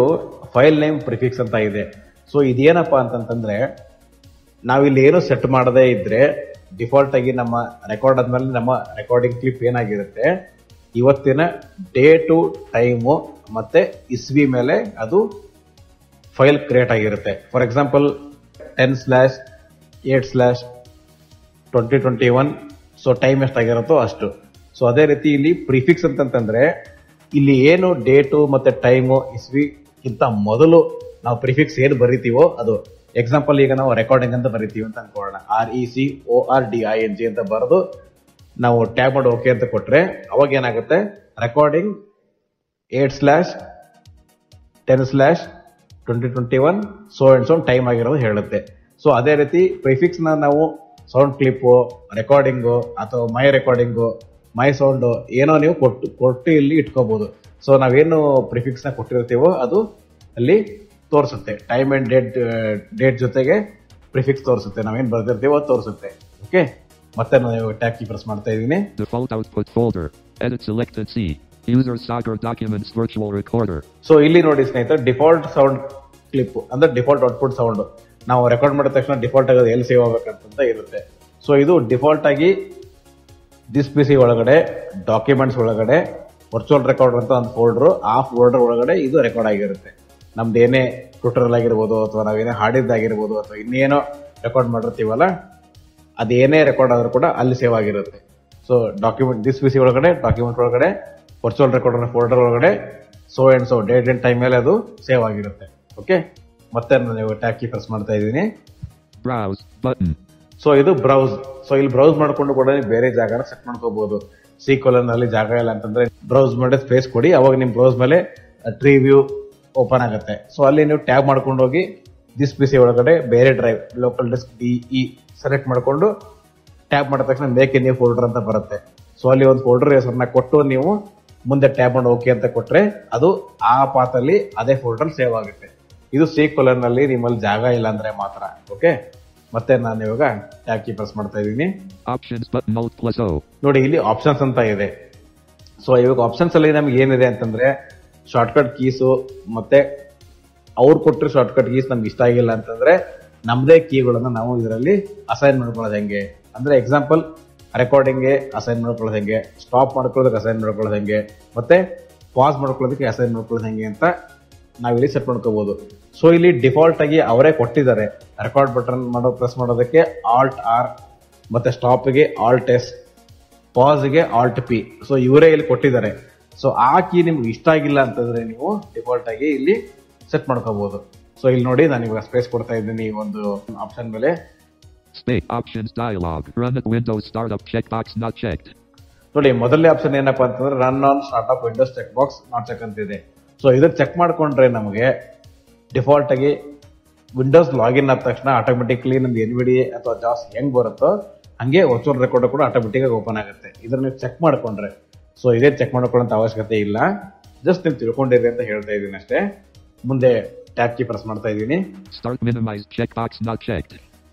ಫೈಲ್ ನೇಮ್ ಪ್ರಿಫಿಕ್ಸ್ ಅಂತ ಇದೆ. ಸೊ ಇದೇನಪ್ಪ ಅಂತಂತಂದ್ರೆ ನಾವಿಲ್ಲಿ ಏನು ಸೆಟ್ ಮಾಡದೇ ಇದ್ರೆ ಡಿಫಾಲ್ಟ್ ಆಗಿ ನಮ್ಮ ರೆಕಾರ್ಡ್ ಆದ್ಮೇಲೆ ನಮ್ಮ ರೆಕಾರ್ಡಿಂಗ್ ಕ್ಲಿಪ್ ಏನಾಗಿರುತ್ತೆ? ಇವತ್ತಿನ ಡೇ ಟು ಟೈಮು ಮತ್ತೆ ಇಸ್ವಿ ಮೇಲೆ ಅದು ಫೈಲ್ ಕ್ರಿಯೇಟ್ ಆಗಿರುತ್ತೆ. For example ten slash eight slash twenty twenty one so time ಎಷ್ಟಾಗಿರುತ್ತೋ ಅಷ್ಟು. ಸೊ ಅದೇ ರೀತಿ ಇಲ್ಲಿ ಪ್ರಿಫಿಕ್ಸ್ ಅಂತಂತಂದ್ರೆ, ಇಲ್ಲಿ ಏನು ಡೇಟು ಮತ್ತೆ ಟೈಮು ಇಸ್ವಿಗಿಂತ ಮೊದಲು ನಾವು ಪ್ರಿಫಿಕ್ಸ್ ಏನು ಬರಿತೀವೋ ಅದು. ಎಕ್ಸಾಂಪಲ್ ಈಗ ನಾವು ರೆಕಾರ್ಡಿಂಗ್ ಅಂತ ಬರಿತೀವಿ ಅಂತ ಅನ್ಕೊಳ್ಳೋಣ. R E C O R D I N G ಅಂತ ಬರೆದು ನಾವು ಟ್ಯಾಬ್ ಮಾಡಿ ಓಕೆ ಅಂತ ಕೊಟ್ರೆ, ಅವಾಗ ಏನಾಗುತ್ತೆ? Recording eight slash ten slash twenty twenty one so and so time ಆಗಿರೋದು ಹೇಳುತ್ತೆ. ಸೊ ಅದೇ ರೀತಿ ಪ್ರಿಫಿಕ್ಸ್ನ ನಾವು ಸೌಂಡ್ ಕ್ಲಿಪ್ಪು ರೆಕಾರ್ಡಿಂಗು ಅಥವಾ ಮೈ ರೆಕಾರ್ಡಿಂಗು ಮೈ ಸೌಂಡು ಏನೋ ನೀವು ಕೊಟ್ಟು ಕೊಟ್ಟು ಇಲ್ಲಿ ಇಟ್ಕೋಬೋದು. ಸೊ ನಾವೇನು ಪ್ರಿಫಿಕ್ಸ್ನ ನ ಕೊಟ್ಟಿರ್ತೀವೋ ಅದು ಅಲ್ಲಿ ತೋರಿಸುತ್ತೆ. ಟೈಮ್ ಆ್ಯಂಡ್ ಡೇಟ್ ಡೇಟ್ ಜೊತೆಗೆ ಪ್ರಿಫಿಕ್ಸ್ ತೋರಿಸುತ್ತೆ. ನಾವೇನು ಬರೆದಿರ್ತೀವೋ ಅದು ತೋರಿಸುತ್ತೆ. ಓಕೆ ಮತ್ತೆ ನಾನು ಟ್ಯಾಬ್ ಕೀ ಪ್ರೆಸ್ ಮಾಡ್ತಾ ಇದ್ದೀನಿ. ಸೊ ಇಲ್ಲಿ ನೋಡಿ ಸ್ನೇಹಿತರೆ ಡಿಫಾಲ್ಟ್ ಸೌಂಡ್ ಕ್ಲಿಪ್ ಅಂದ್ರೆ ಡಿಫಾಲ್ಟ್ ಔಟ್ಪುಟ್ ಸೌಂಡ್ ನಾವು ರೆಕಾರ್ಡ್ ಮಾಡಿದ ತಕ್ಷಣ ಡಿಫಾಲ್ಟ್ ಆಗಿ ಎಲ್ಲಿ ಸೇವ್ ಆಗಬೇಕಂತ ಇರುತ್ತೆ. ಸೊ ಇದು ಡಿಫಾಲ್ಟ್ ಆಗಿ ದಿಸ್ ಪಿ ಸಿ ಒಳಗಡೆ ಡಾಕ್ಯುಮೆಂಟ್ಸ್ ಒಳಗಡೆ ವರ್ಚುವಲ್ ರೆಕಾರ್ಡರ್ ಅಂತ ಒಂದು ಫೋಲ್ಡರ್ ಆ ಫೋಲ್ಡರ್ ಒಳಗಡೆ ಇದು ರೆಕಾರ್ಡ್ ಆಗಿರುತ್ತೆ. ನಮ್ದು ಏನೇ ಟ್ವಿಟರ್ ಆಗಿರ್ಬೋದು ಅಥವಾ ನಾವೇನೇ ಹಾಡಿದ್ದಾಗಿರ್ಬೋದು ಅಥವಾ ಇನ್ನೇನೋ ರೆಕಾರ್ಡ್ ಮಾಡಿರ್ತೀವಲ್ಲ ಅದೇನೇ ರೆಕಾರ್ಡ್ ಆದರೂ ಕೂಡ ಅಲ್ಲಿ ಸೇವ್ ಆಗಿರುತ್ತೆ. So document this P C ಒಳಗಡೆ ಡಾಕ್ಯುಮೆಂಟ್ ಒಳಗಡೆ ವರ್ಚುವಲ್ ರೆಕಾರ್ಡ್ ಫೋಲ್ಡರ್ ಒಳಗಡೆ so and so date and time ಮೇಲೆ ಅದು ಸೇವ್ ಆಗಿರುತ್ತೆ. ಓಕೆ ಮತ್ತೆ ನಾನು ಟ್ಯಾಬ್ ಕೀ ಪ್ರೆಸ್ ಮಾಡ್ತಾ ಇದ್ದೀನಿ. ಬ್ರೌಸ್ ಬಟನ್ ಸೊ ಇದು ಬ್ರೌಸ್ ಸೊ ಇಲ್ಲಿ ಬ್ರೌಸ್ ಮಾಡ್ಕೊಂಡು ಕೂಡ ಬೇರೆ ಜಾಗನ ಸೆಟ್ ಮಾಡ್ಕೋಬಹುದು ಸಿ ಕೊಲನ್ ಅಲ್ಲಿ ಜಾಗ ಇಲ್ಲ ಅಂತಂದ್ರೆ ಬ್ರೌಸ್ ಮಾಡಿ ಸ್ಪೇಸ್ ಕೊಡಿ. ಅವಾಗ ನಿಮ್ ಬ್ರೌಸ್ ಮೇಲೆ ಟ್ರೀ ವ್ಯೂ ಓಪನ್ ಆಗುತ್ತೆ. ಸೊ ಅಲ್ಲಿ ನೀವು ಟ್ಯಾಬ್ ಮಾಡ್ಕೊಂಡು ಹೋಗಿ ದಿಸ್ ಪಿ ಸಿ ಒಳಗಡೆ ಬೇರೆ drive local disk D E select ಮಾಡ್ಕೊಂಡು ಟ್ಯಾಬ್ ಮಾಡಿದ ತಕ್ಷಣ ಮೇಕ್ ನ್ಯೂ ಫೋಲ್ಡರ್ ಅಂತ ಬರುತ್ತೆ. ಸೊ ಅಲ್ಲಿ ಒಂದು ಫೋಲ್ಡರ್ ಹೆಸರನ್ನ ಕೊಟ್ಟು ನೀವು ಮುಂದೆ ಟ್ಯಾಬ್ ಮಾಡಿ ಓಕೆ ಅಂತ ಕೊಟ್ರೆ ಅದು ಆ ಪಾತಲ್ಲಿ ಅದೇ ಫೋಲ್ಡರ್ ಸೇವ್ ಆಗುತ್ತೆ. ಇದು ಸಿ ಕೊಲರ್ ನಿಮ್ಮಲ್ಲಿ ಜಾಗ ಇಲ್ಲ ಅಂದ್ರೆ ಮಾತ್ರ ಓಕೆ ಮತ್ತೆ ನಾನು ಇವಾಗ ಟ್ಯಾಬ್ ಕೀ ಪ್ರೆಸ್ ಮಾಡ್ತಾ ಇದ್ದೀನಿ? Options but mouth plus O. ನೋಡಿ ಇಲ್ಲಿ ಆಪ್ಷನ್ಸ್ ಅಂತ ಇದೆ. ಸೊ ಇವಾಗ ಆಪ್ಷನ್ಸ್ ಅಲ್ಲಿ ನಮ್ಗೆ ಏನಿದೆ ಅಂತಂದ್ರೆ ಶಾರ್ಟ್ಕಟ್ ಕೀಸು ಮತ್ತೆ ಅವ್ರು ಕೊಟ್ಟಿರೋ ಶಾರ್ಟ್ಕಟ್ ಕೀಸ್ ನಮ್ಗೆ ಇಷ್ಟ ಆಗಿಲ್ಲ ಅಂತಂದ್ರೆ ನಮ್ದೇ ಕೀಗಳನ್ನ ನಾವು ಇದರಲ್ಲಿ ಅಸೈನ್ ಮಾಡ್ಕೊಳ್ಳೋದು ಹೆಂಗೆ? ಅಂದ್ರೆ ಎಕ್ಸಾಂಪಲ್ ರೆಕಾರ್ಡಿಂಗ್ಗೆ ಅಸೈನ್ ಮಾಡ್ಕೊಳ್ಳೋದು ಹೆಂಗೆ? ಸ್ಟಾಪ್ ಮಾಡ್ಕೊಳ್ಳೋದಕ್ಕೆ ಅಸೈನ್ ಮಾಡ್ಕೊಳ್ಳೋದು ಹೆಂಗೆ? ಮತ್ತೆ ಪಾಸ್ ಮಾಡ್ಕೊಳ್ಳೋದಕ್ಕೆ ಅಸೈನ್ ಮಾಡ್ಕೊಳ್ಳೋದು ಹೆಂಗೆ ಅಂತ ನಾವಿಲ್ಲಿ ಸೆಟ್ ಮಾಡ್ಕೋಬಹುದು ಸೊ ಇಲ್ಲಿ ಡಿಫಾಲ್ಟ್ ಆಗಿ ಅವರೇ ಕೊಟ್ಟಿದ್ದಾರೆ. ರೆಕಾರ್ಡ್ ಬಟನ್ ಮಾಡೋ ಪ್ರೆಸ್ ಮಾಡೋದಕ್ಕೆ ಆಲ್ಟ್ ಆರ್ ಮತ್ತೆ ಸ್ಟಾಪ್ಗೆ ಆಲ್ಟ್ ಎಸ್ ಪಾಸ್ಗೆ ಆಲ್ಟ್ ಪಿ ಸೊ ಇವರೇ ಇಲ್ಲಿ ಕೊಟ್ಟಿದ್ದಾರೆ. ಸೊ ಆ ಕೀ ನಿಮ್ಗೆ ಇಷ್ಟ ಆಗಿಲ್ಲ ಅಂತಂದ್ರೆ ನೀವು ಡಿಫಾಲ್ಟ್ ಆಗಿ ಇಲ್ಲಿ ಸೆಟ್ ಮಾಡ್ಕೋಬಹುದು ಸೊ ಇಲ್ಲಿ ನೋಡಿ ನಾನು ಇವಾಗ ಸ್ಪೇಸ್ ಕೊಡ್ತಾ ಇದ್ದೀನಿ ಈ ಒಂದು ಆಪ್ಷನ್ ಮೇಲೆ. ನೋಡಿ ಮೊದಲನೇ ಆಪ್ಷನ್ ಏನಪ್ಪಾ ಅಂತಂದ್ರೆ run on start up windows check box not check ಅಂತಿದೆ. ಸೊ ಇದನ್ನು ಚೆಕ್ ಮಾಡ್ಕೊಂಡ್ರೆ ನಮಗೆ ಡಿಫಾಲ್ಟ್ ಆಗಿ ವಿಂಡೋಸ್ ಲಾಗಿನ್ ಆದ ತಕ್ಷಣ ಆಟೋಮೆಟಿಕ್ಲಿ ನಮ್ದು ಎನ್ ವಿ ಡಿ ಅಥವಾ ಜಾಸ್ ಹೆಂಗ್ ಬರುತ್ತೋ ಹಂಗೆ ವರ್ಚುವಲ್ ರೆಕಾರ್ಡ್ ಕೂಡ ಆಟೋಮೆಟಿಕ್ ಆಗಿ ಓಪನ್ ಆಗುತ್ತೆ. ಇದನ್ನ ನೀವು ಚೆಕ್ ಮಾಡ್ಕೊಂಡ್ರೆ. ಸೊ ಇದೇ ಚೆಕ್ ಮಾಡ್ಕೊಳ್ಳೋಂಥ ಅವಶ್ಯಕತೆ ಇಲ್ಲ. ಜಸ್ಟ್ ನೀವು ತಿಳ್ಕೊಂಡಿರಿ ಅಂತ ಹೇಳ್ತಾ ಇದ್ದೀನಿ ಅಷ್ಟೇ. ಮುಂದೆ ಟ್ಯಾಬ್ ಕೀ ಪ್ರೆಸ್ ಮಾಡ್ತಾ ಇದ್ದೀನಿ.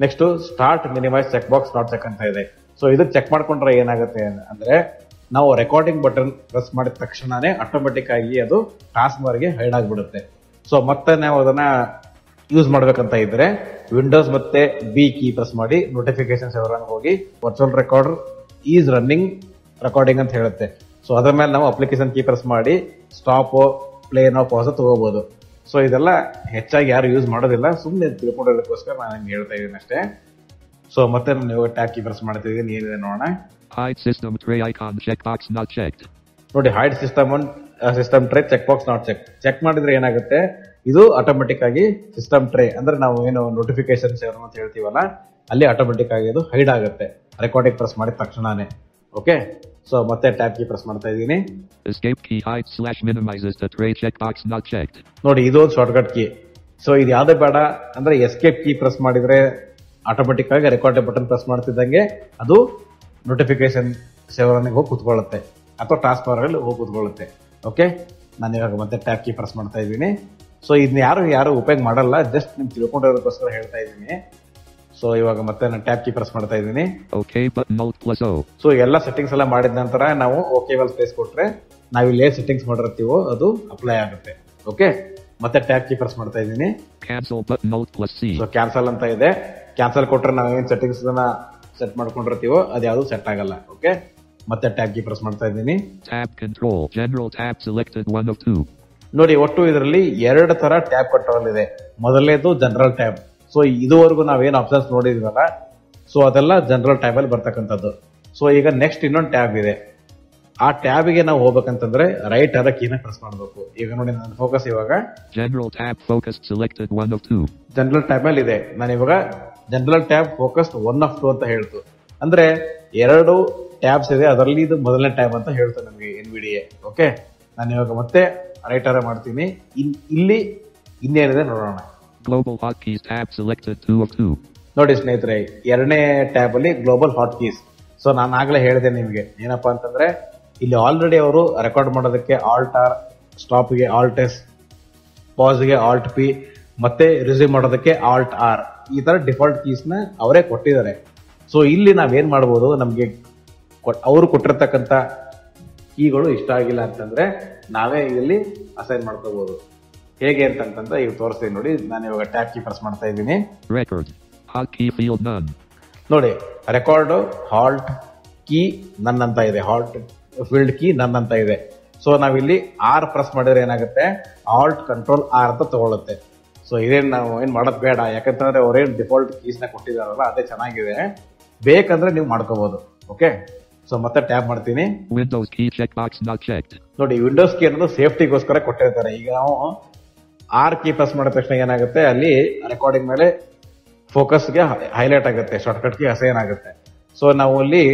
Next start minimize check box not check ಅಂತ ಇದೆ. ಸೊ ಇದು ಚೆಕ್ ಮಾಡ್ಕೊಂಡ್ರೆ ಏನಾಗುತ್ತೆ ಅಂದ್ರೆ ನಾವು ರೆಕಾರ್ಡಿಂಗ್ ಬಟನ್ ಪ್ರೆಸ್ ಮಾಡಿದ ತಕ್ಷಣನೇ ಆಟೋಮೆಟಿಕ್ ಆಗಿ ಅದು ಟಾಸ್ಕ್ ಬಾರ್ಗೆ ಹೈಡ್ ಆಗಿಬಿಡುತ್ತೆ. ಸೊ ಮತ್ತೆ ನಾವು ಅದನ್ನ ಯೂಸ್ ಮಾಡ್ಬೇಕಂತ ಇದ್ರೆ ವಿಂಡೋಸ್ ಮತ್ತೆ ಬಿ ಕೀ ಪ್ರೆಸ್ ಮಾಡಿ ನೋಟಿಫಿಕೇಶನ್ಸ್ ಸೆವರ್ ಹೋಗಿ virtual recorder is running recording ಅಂತ ಹೇಳುತ್ತೆ. ಸೊ ಅದ್ರ ಮೇಲೆ ನಾವು ಅಪ್ಲಿಕೇಶನ್ ಕೀ ಪ್ರೆಸ್ ಮಾಡಿ ಸ್ಟಾಪ್ ಪ್ಲೇ ನೋ ಪಾಸ್ ತಗೋಬಹುದು ಸೊ ಇದೆಲ್ಲ ಹೆಚ್ಚಾಗಿ ಯಾರು ಯೂಸ್ ಮಾಡೋದಿಲ್ಲ. ಸುಮ್ಮನೆ ತಿಳ್ಕೊಂಡಿರೋದಕ್ಕೋಸ್ಕರ ನಾನು ನಿಮ್ಗೆ ಹೇಳ್ತಾ ಇದ್ದೀನಿ ಅಷ್ಟೇ. ಸೊ ಮತ್ತೆ ನಾನು ಇವಾಗ ಕೀ ಪ್ರೆಸ್ ಮಾಡ್ತಿದ್ದೀನಿ ಏನಿದೆ ನೋಡೋಣ. Hide system tray icon checkbox not checked. ನೋಡಿ hide system system tray check box not check check ಮಾಡಿದ್ರೆ ಏನಾಗುತ್ತೆ? ಇದು ಆಟೋಮೆಟಿಕ್ ಆಗಿ ಸಿಸ್ಟಮ್ ಟ್ರೇ ಅಂದ್ರೆ ನಾವು ಏನು ನೋಟಿಫಿಕೇಶನ್ ಅಂತ ಹೇಳ್ತೀವಲ್ಲ ಅಲ್ಲಿ ಆಟೋಮೆಟಿಕ್ ಆಗಿ ಅದು ಹೈಡ್ ಆಗುತ್ತೆ. ರೆಕಾರ್ಡಿಂಗ್ ಪ್ರೆಸ್ ಮಾಡಿದ ತಕ್ಷಣನೇ. ಓಕೆ ಸೊ ಮತ್ತೆ ಟ್ಯಾಬ್ ಕೀ ಪ್ರೆಸ್ ಮಾಡ್ತಾ ಇದ್ದೀನಿ. Escape key hide slash minimizes the tray checkbox not checked. ನೋಡಿ ಇದು ಒಂದು ಶಾರ್ಟ್ಕಟ್ ಕೀ ಸೊ ಇದು ಯಾವ್ದೇ ಬೇಡ ಅಂದ್ರೆ ಎಸ್ಕೇಪ್ ಕೀ ಪ್ರೆಸ್ ಮಾಡಿದ್ರೆ ಆಟೋಮೆಟಿಕ್ ಆಗಿ ರೆಕಾರ್ಡ್ ಬಟನ್ ಪ್ರೆಸ್ ಮಾಡ್ತಿದ್ದಂಗೆ ಅದು ನೋಟಿಫಿಕೇಶನ್ ಸೇವರನಿಗೆ ಹೋಗಿ ಕೂತ್ಕೊಳ್ಳುತ್ತೆ. ಅಥವಾ ಟ್ರಾನ್ಸ್ಫರ್ ಬಾರಲ್ಲಿ ಹೋಗಿ ಕೂತ್ಕೊಳ್ಳುತ್ತೆ. ಓಕೆ ನಾನು ಇವಾಗ ಮತ್ತೆ ಟ್ಯಾಪ್ ಕೀ ಪ್ರೆಸ್ ಮಾಡ್ತಾ ಇದ್ದೀನಿ. ಸೊ ಇದನ್ನ ಯಾರು ಯಾರು ಉಪಯೋಗ ಮಾಡಲ್ಲ ಜಸ್ಟ್ ನಿಮ್ಗೆ ತಿಳ್ಕೊಂಡಿರೋದಕ್ಕೋಸ್ಕರ ಹೇಳ್ತಾ ಇದ್ದೀನಿ. ಸೊ ಇವಾಗ ಮತ್ತೆ ನಾನು ಟ್ಯಾಪ್ ಕೀ ಪ್ರೆಸ್ ಮಾಡ್ತಾ ಇದ್ದೀನಿ. ಓಕೆ. ಸೊ ಎಲ್ಲ ಸೆಟ್ಟಿಂಗ್ಸ್ ಎಲ್ಲ ಮಾಡಿದ ನಂತರ ನಾವು ಓಕೆ ವೆಲ್ ಸ್ಪೇಸ್ ಕೊಟ್ರೆ ನಾವು ಇಲ್ಲಿ ಸೆಟ್ಟಿಂಗ್ಸ್ ಮಾಡಿರ್ತೀವೋ ಅದು ಅಪ್ಲೈ ಆಗುತ್ತೆ. ಓಕೆ ಮತ್ತೆ ಟ್ಯಾಪ್ ಕೀ ಪ್ರೆಸ್ ಮಾಡ್ತಾ ಇದ್ದೀನಿ. ಸೊ ಕ್ಯಾನ್ಸಲ್ ಅಂತ ಇದೆ. ಕ್ಯಾನ್ಸಲ್ ಕೊಟ್ರೆ ನಾವು ಏನ್ ಸೆಟ್ಟಿಂಗ್ಸ್ ಸೆಟ್ ಮಾಡ್ಕೊಂಡಿರ್ತೀವೋ ಅದು ಯಾವುದು ಸೆಟ್ ಆಗಲ್ಲ ಓಕೆ ಮತ್ತೆ ಟ್ಯಾಬ್ ಕಿ ಪ್ರೆಸ್ ಮಾಡ್ತಾ ಇದ್ದೀನಿ. Tab control general tab selected one of two ನೋಡಿ ಒಟ್ಟು ಇದರಲ್ಲಿ ಎರಡು ತರ ಟ್ಯಾಬ್ ಕಂಟ್ರೋಲ್ ಇದೆ ಮೊದಲನೇದು ಜನರಲ್ ಟ್ಯಾಬ್ ಸೊ ಇದುವರೆಗೂ ನಾವೇನು ಆಪ್ಷನ್ಸ್ ನೋಡಿದ್ವಲ್ಲ ಸೊ ಅದೆಲ್ಲ ಜನರಲ್ ಟ್ಯಾಬ್ ಅಲ್ಲಿ ಬರ್ತಕ್ಕಂಥದ್ದು. ಸೊ ಈಗ ನೆಕ್ಸ್ಟ್ ಇನ್ನೊಂದು ಟ್ಯಾಬ್ ಇದೆ. ಆ ಟ್ಯಾಬ್ಗೆ ನಾವು ಹೋಗ್ಬೇಕಂತಂದ್ರೆ ರೈಟ್ ಅದ ಕೀನ ಪ್ರೆಸ್ ಮಾಡಬೇಕು. ಈಗ ನೋಡಿ ನನ್ನ ಫೋಕಸ್ ಇವಾಗ. General tab focus selected one of two. General tab ಅಲ್ಲಿ ಇದೆ ನಾನು ಇವಾಗ general tab focused one of two ಅಂತ ಹೇಳ್ತು. ಅಂದ್ರೆ ಎರಡು ಟ್ಯಾಬ್ಸ್ ಇದೆ ಅದರಲ್ಲಿ ಇದು ಮೊದಲನೇ ಟ್ಯಾಬ್ ಅಂತ ಹೇಳ್ತು ನಮಗೆ N V D A okay ನಾನು ಇವಾಗ ಮತ್ತೆ ರೈಟ್ ಅರ ಮಾಡ್ತೀನಿ. ಇಲ್ಲಿ ಇನ್ನೇನಿದೆ ನೋಡೋಣ. Global hot keys tab selected two of two ನೋಡಿ ಸ್ನೇಹಿತರೆ ಎರಡನೇ ಟ್ಯಾಬ್ ಅಲ್ಲಿ ಗ್ಲೋಬಲ್ ಹಾಟ್ ಕೀಸ್ ಸೊ ನಾನು ಆಗಲೇ ಹೇಳಿದೆ ನಿಮಗೆ ಏನಪ್ಪಾ ಅಂತಂದ್ರೆ ಇಲ್ಲಿ ಆಲ್ರೆಡಿ ಅವರು ರೆಕಾರ್ಡ್ ಮಾಡೋದಕ್ಕೆ ಆಲ್ಟ್ ಆರ್ ಸ್ಟಾಪ್ಗೆ ಆಲ್ಟ್ ಎಸ್ ಪಾಸ್ಗೆ ಆಲ್ಟ್ ಪಿ ಮತ್ತೆ ರಿಸೀವ್ ಮಾಡೋದಕ್ಕೆ ಆಲ್ಟ್ ಆರ್ ಈ ಥರ ಡಿಫಾಲ್ಟ್ ಕೀಸ್ನ ನ ಅವರೇ ಕೊಟ್ಟಿದ್ದಾರೆ. ಸೊ ಇಲ್ಲಿ ನಾವೇನು ಮಾಡ್ಬೋದು? ನಮಗೆ ಅವರು ಕೊಟ್ಟಿರ್ತಕ್ಕಂಥ ಕೀಗಳು ಇಷ್ಟ ಆಗಿಲ್ಲ ಅಂತಂದ್ರೆ ನಾವೇ ಇಲ್ಲಿ ಅಸೈನ್ ಮಾಡ್ಕೋಬೋದು. ಹೇಗೆ ಅಂತಂತಂದ್ರೆ ಈಗ ತೋರಿಸ್ತೀನಿ ನೋಡಿ. ನಾನು ಇವಾಗ ಟ್ಯಾಪ್ ಕೀ ಪ್ರೆಸ್ ಮಾಡ್ತಾ ಇದ್ದೀನಿ. ನೋಡಿ ರೆಕಾರ್ಡ್ ಹಾಲ್ಟ್ ಕೀ ನನ್ನಂತ ಇದೆ. ಹಾಲ್ಟ್ ಫೀಲ್ಡ್ ಕೀ ನನ್ನಂತ ಇದೆ. ಸೊ ನಾವಿಲ್ಲಿ ಆರ್ ಪ್ರೆಸ್ ಮಾಡಿದ್ರೆ ಏನಾಗುತ್ತೆ? ಆಲ್ಟ್ ಕಂಟ್ರೋಲ್ ಆರ್ ಅಂತ ತಗೊಳುತ್ತೆ. ಸೊ ಇದೇನು ನಾವು ಏನು ಮಾಡೋದ್ ಬೇಡ. ಯಾಕಂತಂದ್ರೆ ಅವ್ರೇನ್ ಡಿಫಾಲ್ಟ್ ಕೀಸ್ನ ಕೊಟ್ಟಿದಾರಲ್ಲ ಅದೇ ಚೆನ್ನಾಗಿದೆ. ಬೇಕಂದ್ರೆ ನೀವು ಮಾಡ್ಕೋಬಹುದು ಓಕೆ ಸೊ ಮತ್ತೆ ಟ್ಯಾಪ್ ಮಾಡ್ತೀನಿ. Windows key check box not checked ನೋಡಿ ವಿಂಡೋಸ್ ಕೀ ಅನ್ನೋದು ಸೇಫ್ಟಿಗೋಸ್ಕರ ಕೊಟ್ಟಿರ್ತಾರೆ. ಈಗ ನಾವು ಆರ್ ಕೀ ಪ್ರೆಸ್ ಮಾಡಿದ ತಕ್ಷಣ ಏನಾಗುತ್ತೆ? ಅಲ್ಲಿ ರೆಕಾರ್ಡಿಂಗ್ ಮೇಲೆ ಫೋಕಸ್ಗೆ ಹೈಲೈಟ್ ಆಗುತ್ತೆ. ಶಾರ್ಟ್ಕಟ್ ಕೀ ಅಸೈನ್ ಆಗುತ್ತೆ ಸೊ ನಾವು ಅಲ್ಲಿ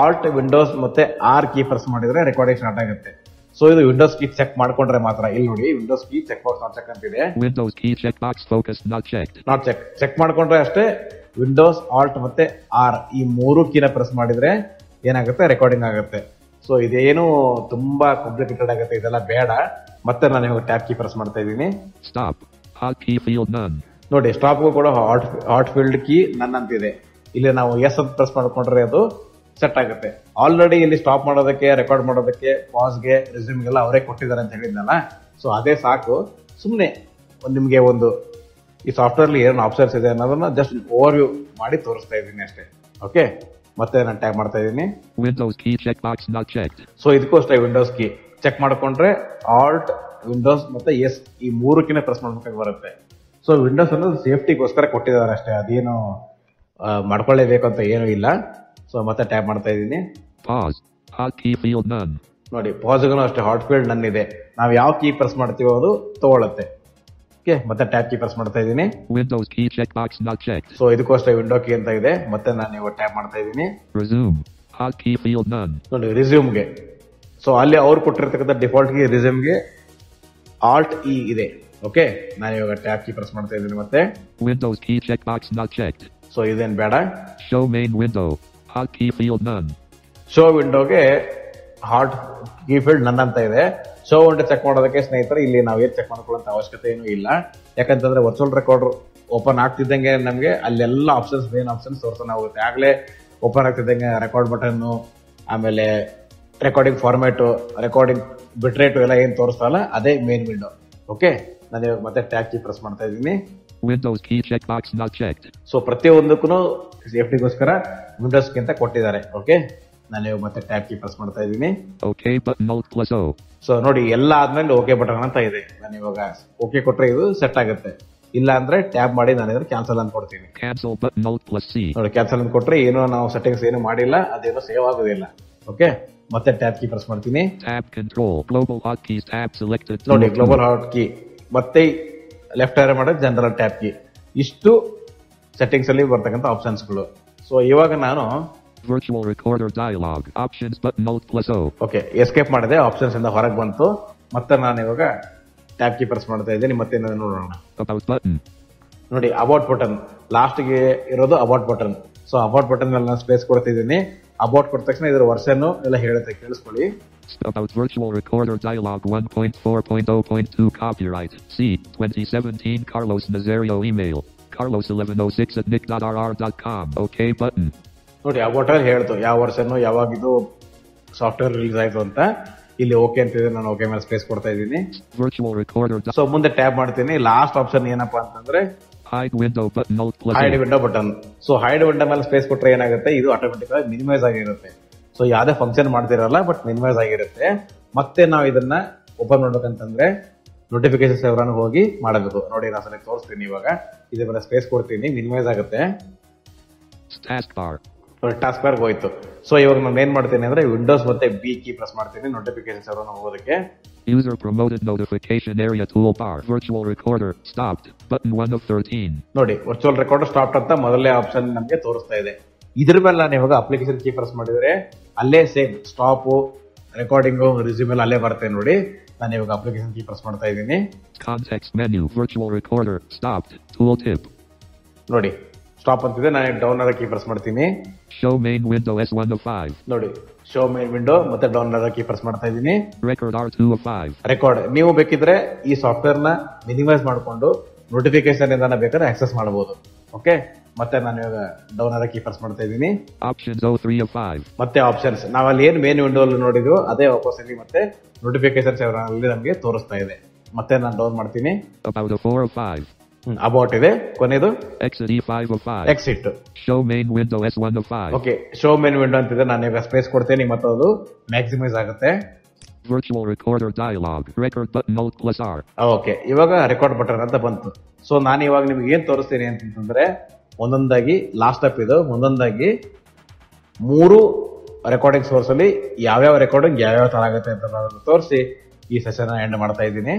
ಆಲ್ಟ್ ವಿಂಡೋಸ್ ಮತ್ತೆ ಆರ್ ಕೀ ಪ್ರೆಸ್ ಮಾಡಿದ್ರೆ ರೆಕಾರ್ಡಿಂಗ್ ಸ್ಟಾರ್ಟ್ ಆಗುತ್ತೆ. ಸೊ ಇದು ವಿಂಡೋಸ್ ಕೀ ಚೆಕ್ ಮಾಡ್ಕೊಂಡ್ರೆ ಮಾತ್ರ. ಇಲ್ಲಿ ನೋಡಿ windows key check box not check ಅಂತಿದೆ windows key check box focus not check not check check ಮಾಡ್ಕೊಂಡ್ರೆ ಅಷ್ಟೇ ವಿಂಡೋಸ್ ಆಲ್ಟ್ ಮತ್ತೆ ಆರ್ ಈ ಮೂರು ಕೀನ ಪ್ರೆಸ್ ಮಾಡಿದ್ರೆ ಏನಾಗುತ್ತೆ? ರೆಕಾರ್ಡಿಂಗ್ ಆಗುತ್ತೆ. ಸೊ ಇದೇನು ತುಂಬಾ ಕಾಂಪ್ಲಿಕೇಟೆಡ್ ಆಗುತ್ತೆ. ಇದೆಲ್ಲ ಬೇಡ. ಮತ್ತೆ ನಾನು ಇವಾಗ ಟ್ಯಾಪ್ ಕೀ ಪ್ರೆಸ್ ಮಾಡ್ತಾ ಇದ್ದೀನಿ. ಸ್ಟಾಪ್ ಕೀ ಫೀಲ್ಡ್ ನನ್ ನೋಡಿ ಸ್ಟಾಪ್ ಕೂಡ ಹಾಟ್ ಹಾಟ್ ಫೀಲ್ಡ್ ಕೀ ನನ್ನ ಅಂತಿದೆ ಇಲ್ಲಿ ನಾವು ಎಸ್ ಅಂತ ಪ್ರೆಸ್ ಮಾಡ್ಕೊಂಡ್ರೆ ಅದು ಸೆಟ್ ಆಗುತ್ತೆ. ಆಲ್ರೆಡಿ ಇಲ್ಲಿ ಸ್ಟಾಪ್ ಮಾಡೋದಕ್ಕೆ ರೆಕಾರ್ಡ್ ಮಾಡೋದಕ್ಕೆ ಪಾಸ್ಗೆ ರೆಸ್ಯೂಮ್ಗೆಲ್ಲ ಅವರೇ ಕೊಟ್ಟಿದ್ದಾರೆ ಅಂತ ಹೇಳಿದ್ನಲ್ಲ? ಸೊ ಅದೇ ಸಾಕು. ಸುಮ್ಮನೆ ನಿಮಗೆ ಒಂದು ಈ ಸಾಫ್ಟ್ವೇರ್ಲಿ ಏನೇನು ಆಪ್ಷನ್ಸ್ ಇದೆ ಅನ್ನೋದನ್ನ ಜಸ್ಟ್ ಓವರ್ ವ್ಯೂ ಮಾಡಿ ತೋರಿಸ್ತಾ ಇದ್ದೀನಿ ಅಷ್ಟೇ. ಓಕೆ ಮತ್ತೆ ನಾನು ಟ್ಯಾಗ್ ಮಾಡ್ತಾ ಇದ್ದೀನಿ. Windows key check box not check so ಇದಕ್ಕೂ ಅಷ್ಟೇ ವಿಂಡೋಸ್ ಕೀ ಚೆಕ್ ಮಾಡ್ಕೊಂಡ್ರೆ ಆಲ್ಟ್ ವಿಂಡೋಸ್ ಮತ್ತೆ ಎಸ್ ಈ ಮೂರಕ್ಕಿನ ಪ್ರೆಸ್ ಮಾಡ್ಬೇಕಾಗಿ ಬರುತ್ತೆ. ಸೊ ವಿಂಡೋಸ್ ಅನ್ನೋದು ಸೇಫ್ಟಿಗೋಸ್ಕರ ಕೊಟ್ಟಿದ್ದಾರೆ ಅಷ್ಟೇ. ಅದೇನು ಮಾಡ್ಕೊಳ್ಳೇಬೇಕು ಅಂತ ಏನೂ ಇಲ್ಲ. ಸೊ ಮತ್ತೆ ಟ್ಯಾಪ್ ಮಾಡ್ತಾ ಇದ್ದೀನಿ. ನೋಡಿ ಪಾಸ್ಗೂ ಅಷ್ಟೇ ಹಾಟ್ ಫೀಲ್ಡ್ ಇದೆ ನಾವು ಯಾವ ಕೀ ಪ್ರೆಸ್ ಮಾಡ್ತೀವೋ ಅದು ತಗೊಳುತ್ತೆ. ಓಕೆ ಮತ್ತೆ ಟ್ಯಾಪ್ ಕೀ ಪ್ರೆಸ್ ಮಾಡ್ತಾ ಇದ್ದೀನಿ. Key check box not check so ಇದಕ್ಕೂ ಅಷ್ಟೇ ವಿಂಡೋ ಕೀ ಅಂತ ಇದೆ. ಮತ್ತೆ ನಾನು ಇವಾಗ ಟ್ಯಾಪ್ ಮಾಡ್ತಾ ಇದ್ದೀನಿ. ಹಾಟ್ ಕೀ ಫೀಲ್ಡ್ ನನ್ ನೋಡಿ ರಿಸ್ಯೂಮ್ಗೆ ಸೊ ಅಲ್ಲಿ ಅವ್ರು ಕೊಟ್ಟಿರ್ತಕ್ಕಂಥ ಡಿಫಾಲ್ಟ್ಗೆ ರಿಸ್ಯೂಮ್ಗೆ ಆಲ್ಟ್ ಇ ಇದೆ. ಓಕೆ ನಾನು ಇವಾಗ ಟ್ಯಾಪ್ ಕೀ ಪ್ರೆಸ್ ಮಾಡ್ತಾ ಇದ್ದೀನಿ ಮತ್ತೆ. Windows key check box not check so ಇದೇನ್ ಬೇಡ. Show main main window. Key field none show ವಿಂಡೋಗೆ hot key field none ಅಂತ ಇದೆ. ಶೋ ವಿಂಡೋ ಚೆಕ್ ಮಾಡೋದಕ್ಕೆ ಸ್ನೇಹಿತರೆ, ಇಲ್ಲಿ ನಾವು ಏನ್ ಚೆಕ್ ಮಾಡ್ಕೊಳ್ಳೋಂಥ ಅವಶ್ಯಕತೆ ಏನೂ ಇಲ್ಲ. ಯಾಕಂತಂದ್ರೆ ವರ್ಚುವಲ್ ರೆಕಾರ್ಡರ್ ಓಪನ್ ಆಗ್ತಿದ್ದಂಗೆ ನಮಗೆ, ಅಲ್ಲೆಲ್ಲ ಆಪ್ಷನ್ಸ್ ಮೇನ್ ಆಪ್ಷನ್ಸ್ ತೋರ್ಸೋಣ ಹೋಗುತ್ತೆ. ಆಗ್ಲೇ ಓಪನ್ ಆಗ್ತಿದ್ದಂಗೆ ರೆಕಾರ್ಡ್ ಬಟನ್ ಆಮೇಲೆ ರೆಕಾರ್ಡಿಂಗ್ ಫಾರ್ಮ್ಯಾಟು ರೆಕಾರ್ಡಿಂಗ್ ಬಿಟ್ರೇಟು ಎಲ್ಲ ಏನು ತೋರಿಸ್ತಲ್ಲ ಅದೇ ಮೇನ್ ವಿಂಡೋ ಓಕೆ ನಾನು ಇವಾಗ ಮತ್ತೆ ಟ್ಯಾಕ್ಸಿ ಪ್ರೆಸ್ ಮಾಡ್ತಾ ಇದ್ದೀನಿ. Windows key checkbox not checked. So ಪ್ರತಿಯೊಂದಕ್ಕೂ ಸೇಫ್ಟಿಗೋಸ್ಕರ ವಿಂಡೋಸ್ಗಿಂತ ಕೊಟ್ಟಿದ್ದಾರೆ ಓಕೆ ನಾನು ಮತ್ತೆ ಟ್ಯಾಬ್ ಕೀ ಪ್ರೆಸ್ ಮಾಡ್ತಾ ಇದ್ದೀನಿ okay button Alt plus. So ನೋಡಿ ಎಲ್ಲ ಆದ್ಮೇಲೆ ಓಕೆ ಬಟನ್ ಅಂತ ಇದೆ ನಾನು ಇವಾಗ ಓಕೆ ಕೊಟ್ರೆ ಇದು ಸೆಟ್ ಆಗುತ್ತೆ ಇಲ್ಲ ಅಂದ್ರೆ ಟ್ಯಾಬ್ ಮಾಡಿ ನಾನು ಇದ್ರೆ ಕ್ಯಾನ್ಸಲ್ ಅಂತ ಕೊಡ್ತೀನಿ. ನೋಡಿ ಕ್ಯಾನ್ಸಲ್ ಅಂತ ಕೊಟ್ರೆ ಏನೋ ನಾವು ಸೆಟ್ಟಿಂಗ್ಸ್ ಏನು ಮಾಡಿಲ್ಲ ಅದೇನೋ ಸೇವ್ ಆಗೋದಿಲ್ಲ ಓಕೆ ಮತ್ತೆ ಟ್ಯಾಬ್ ಕೀ ಪ್ರೆಸ್ ಮಾಡ್ತೀನಿ Tab control. Global hotkeys tab selected. ನೋಡಿ ಗ್ಲೋಬಲ್ ಹಾಟ್ ಕೀ ಮತ್ತೆ ಲೆಫ್ಟ್ ಆರ್ ಮಾಡೋದು ಜನರಲ್ ಟ್ಯಾಪ್ ಕೀ ಇಷ್ಟು ಸೆಟ್ಟಿಂಗ್ಸ್ ಅಲ್ಲಿ ಬರ್ತಕ್ಕಂಥ ಆಪ್ಷನ್ಸ್ಗಳು ಸೊ ಇವಾಗ ನಾನು virtual recorder dialog options but mouth plus O okay escape ಮಾಡಿದೆ ಆಪ್ಷನ್ಸ್ ಇಂದ ಹೊರಗೆ ಬಂತು. ಮತ್ತೆ ನಾನು ಇವಾಗ ಟ್ಯಾಪ್ ಕೀ ಪ್ರೆಸ್ ಮಾಡ್ತಾ ಇದ್ದೀನಿ ಮತ್ತೆ ಏನಾದ್ರು ನೋಡೋಣ. ನೋಡಿ ಅಬೌಟ್ ಬಟನ್ ಲಾಸ್ಟ್ಗೆ ಇರೋದು about button so about button ಮೇಲೆ ನಾನು ಸ್ಪೇಸ್ ಕೊಡ್ತಿದ್ದೀನಿ. ಅಬೌಟ್ ಕೊಟ್ಟ ತಕ್ಷಣ ಇದರ ವರ್ಷನ್ ಎಲ್ಲ ಹೇಳುತ್ತೆ ಕೇಳಿಸ್ಕೊಳ್ಳಿ. About virtual recorder dialog 1.4.0.2 copyright. C. 2017 Carlos Nazario email. Carlos1106 at nick.rr.com. OK button. ನೋಡಿ ಆ ಅಲ್ಲಿ ಹೇಳ್ತು ಯಾವ ವರ್ಷನ್ ಯಾವಾಗ ಇದು ಸಾಫ್ಟ್ವೇರ್ ರಿಲೀಸ್ ಆಯ್ತು ಅಂತ ಇಲ್ಲಿ ಓಕೆ ಅಂತಿದೆ ನಾನು ಓಕೆ ಮೇಲೆ ಸ್ಪೇಸ್ ಕೊಡ್ತಾ ಇದ್ದೀನಿ ವರ್ಚುವಲ್ recorder di- ಸೊ ಮುಂದೆ ಟ್ಯಾಬ್ ಮಾಡ್ತೀನಿ ಲಾಸ್ಟ್ ಆಪ್ಷನ್ ಏನಪ್ಪಾ ಅಂತಂದ್ರೆ hide window plus hide. Window button so hide window ಮೇಲೆ ಸ್ಪೇಸ್ ಕೊಟ್ರೆ ಏನಾಗುತ್ತೆ ಇದು ಆಟೋಮೆಟಿಕ್ ಆಗಿ ಮಿನಿಮೈಸ್ ಆಗಿರುತ್ತೆ ಸೊ ಯಾವುದೇ ಫಂಕ್ಷನ್ ಮಾಡ್ತಿರಲ್ಲ ಬಟ್ ಮಿನಿಮೈಸ್ ಆಗಿರುತ್ತೆ ಮತ್ತೆ ನಾವು ಇದನ್ನ ಓಪನ್ ಮಾಡ್ಬೇಕಂತಂದ್ರೆ ನೋಟಿಫಿಕೇಶನ್ ಸೇವರನ್ನು ಹೋಗಿ ಮಾಡಬೇಕು ನೋಡಿ ನಾನು ಸಲ ತೋರಿಸ್ತೀನಿ ಇವಾಗ ಇದ್ರ ಮೇಲೆ ಸ್ಪೇಸ್ ಕೊಡ್ತೀನಿ ಮಿನಿಮೈಸ್ ಆಗುತ್ತೆ. ಟಾಸ್ಕ್ ಬಾರ್ಗೆ ಹೋಯ್ತು ಸೊ ಇವಾಗ ನಾನು ಏನ್ ಮಾಡ್ತೀನಿ ಅಂದ್ರೆ ವಿಂಡೋಸ್ ಮತ್ತೆ ಬಿ ಕೀ ಪ್ರೆಸ್ ಮಾಡ್ತೀನಿ ನೋಟಿಫಿಕೇಶನ್ ಸೇವರನ್ನು ಹೋಗೋದಕ್ಕೆ User promoted notification area toolbar. Virtual recorder stopped. Button 1 of 13. ನೋಡಿ ವರ್ಚುವಲ್ ರೆಕಾರ್ಡರ್ ಸ್ಟಾಪ್ ಅಂತ ಮೊದಲೇ ಆಪ್ಷನ್ ನಮಗೆ ತೋರಿಸ್ತಾ ಇದೆ ಇದ್ರ ಮೇಲೆ ನಾನು ಇವಾಗ ಅಪ್ಲಿಕೇಶನ್ ಕೀಪರ್ಸ್ ಪ್ರೆಸ್ ಮಾಡಿದ್ರೆ ಅಲ್ಲೇ ಸೇಮ್ ಸ್ಟಾಪ್ ರೆಕಾರ್ಡಿಂಗು ರಿಸ್ಯೂಮ್ ಎಲ್ಲ ಅಲ್ಲೇ ಬರುತ್ತೆ ನೋಡಿ. ನಾನು ಇವಾಗ ಅಪ್ಲಿಕೇಶನ್ ಕೀಪರ್ಸ್ ಪ್ರೆಸ್ ಮಾಡ್ತಾ ಇದ್ದೀನಿ. Menu virtual recorder stop tool tip ನೋಡಿ ಸ್ಟಾಪ್ ಅಂತಿದೆ ನಾನು ಡೌನ್ ಆದ ಕೀಪರ್ಸ್ ಪ್ರೆಸ್ ಮಾಡ್ತೀನಿ. Show main window S one five ನೋಡಿ ಶೋ ಮೇನ್ ವಿಂಡೋ ಮತ್ತೆ ಡೌನ್ ಆದ ಕೀಪರ್ಸ್ ಪ್ರೆಸ್ ಮಾಡ್ತಾ ಇದ್ದೀನಿ. Record R two five record ನೀವು ಬೇಕಿದ್ರೆ ಈ ಸಾಫ್ಟ್ವೇರ್ನ ಮಿನಿಮೈಸ್ ಮಾಡಿಕೊಂಡು ನೋಟಿಫಿಕೇಶನ್ ಇಂದ ಬೇಕಾದ್ರೆ ಆಕ್ಸೆಸ್ ಮಾಡಬಹುದು ಓಕೆ ಮತ್ತೆ ನಾನು ಇವಾಗ ಡೌನ್ ಆದ ಕೀಪರ್ಸ್ ಪ್ರೆಸ್ ಮಾಡ್ತಾ ಇದ್ದೀನಿ ಆಪ್ಷನ್ 03 of 5. ಮತ್ತೆ ಆಪ್ಷನ್ಸ್ ನಾವಲ್ಲಿ ಏನ್ ಮೇನ್ ವಿಂಡೋ ಅಲ್ಲಿ ನೋಡಿದ್ವು ಅದೇ ವಾಪಸ್ ಇಲ್ಲಿ ಮತ್ತೆ ನೋಟಿಫಿಕೇಶನ್ಸ್ ಅಲ್ಲಿ ನಮಗೆ ತೋರಿಸ್ತಾ ಇದೆ ಮತ್ತೆ ನಾನು ಡೌನ್ ಮಾಡ್ತೀನಿ About 4 of 5. ಅಬೌಟ್ ಇದೆ ಕೊನೆದು Exit E5 of 5. Exit main window S1 of 5. Okay show main window ಅಂತಿದೆ ನಾನು ಈಗ ಸ್ಪೇಸ್ ಕೊಡ್ತೀನಿ ಮತ್ತು ಅದು ಮ್ಯಾಕ್ಸಿಮೈಸ್ ಆಗುತ್ತೆ Virtual recorder dialog. Record button Alt plus R. Okay ಇವಾಗ ರೆಕಾರ್ಡ್ ಬಟನ್ ಅಂತ ಬಂತು ಸೊ ನಾನು ಇವಾಗ ನಿಮ್ಗೆ ಏನ್ ತೋರಿಸ್ತೀನಿ ಅಂತಂದ್ರೆ ಒಂದೊಂದಾಗಿ ಲಾಸ್ಟ್ ಅಪ್ ಇದು ಒಂದೊಂದಾಗಿ ಮೂರು ರೆಕಾರ್ಡಿಂಗ್ ಸೋರ್ಸಲ್ಲಿ ಯಾವ್ಯಾವ ರೆಕಾರ್ಡಿಂಗ್ ಯಾವ್ಯಾವ ಥರ ಆಗುತ್ತೆ ಅಂತ ತೋರಿಸಿ ಈ ಸೆಷನ್ ಎಂಡ್ ಮಾಡ್ತಾ ಇದ್ದೀನಿ.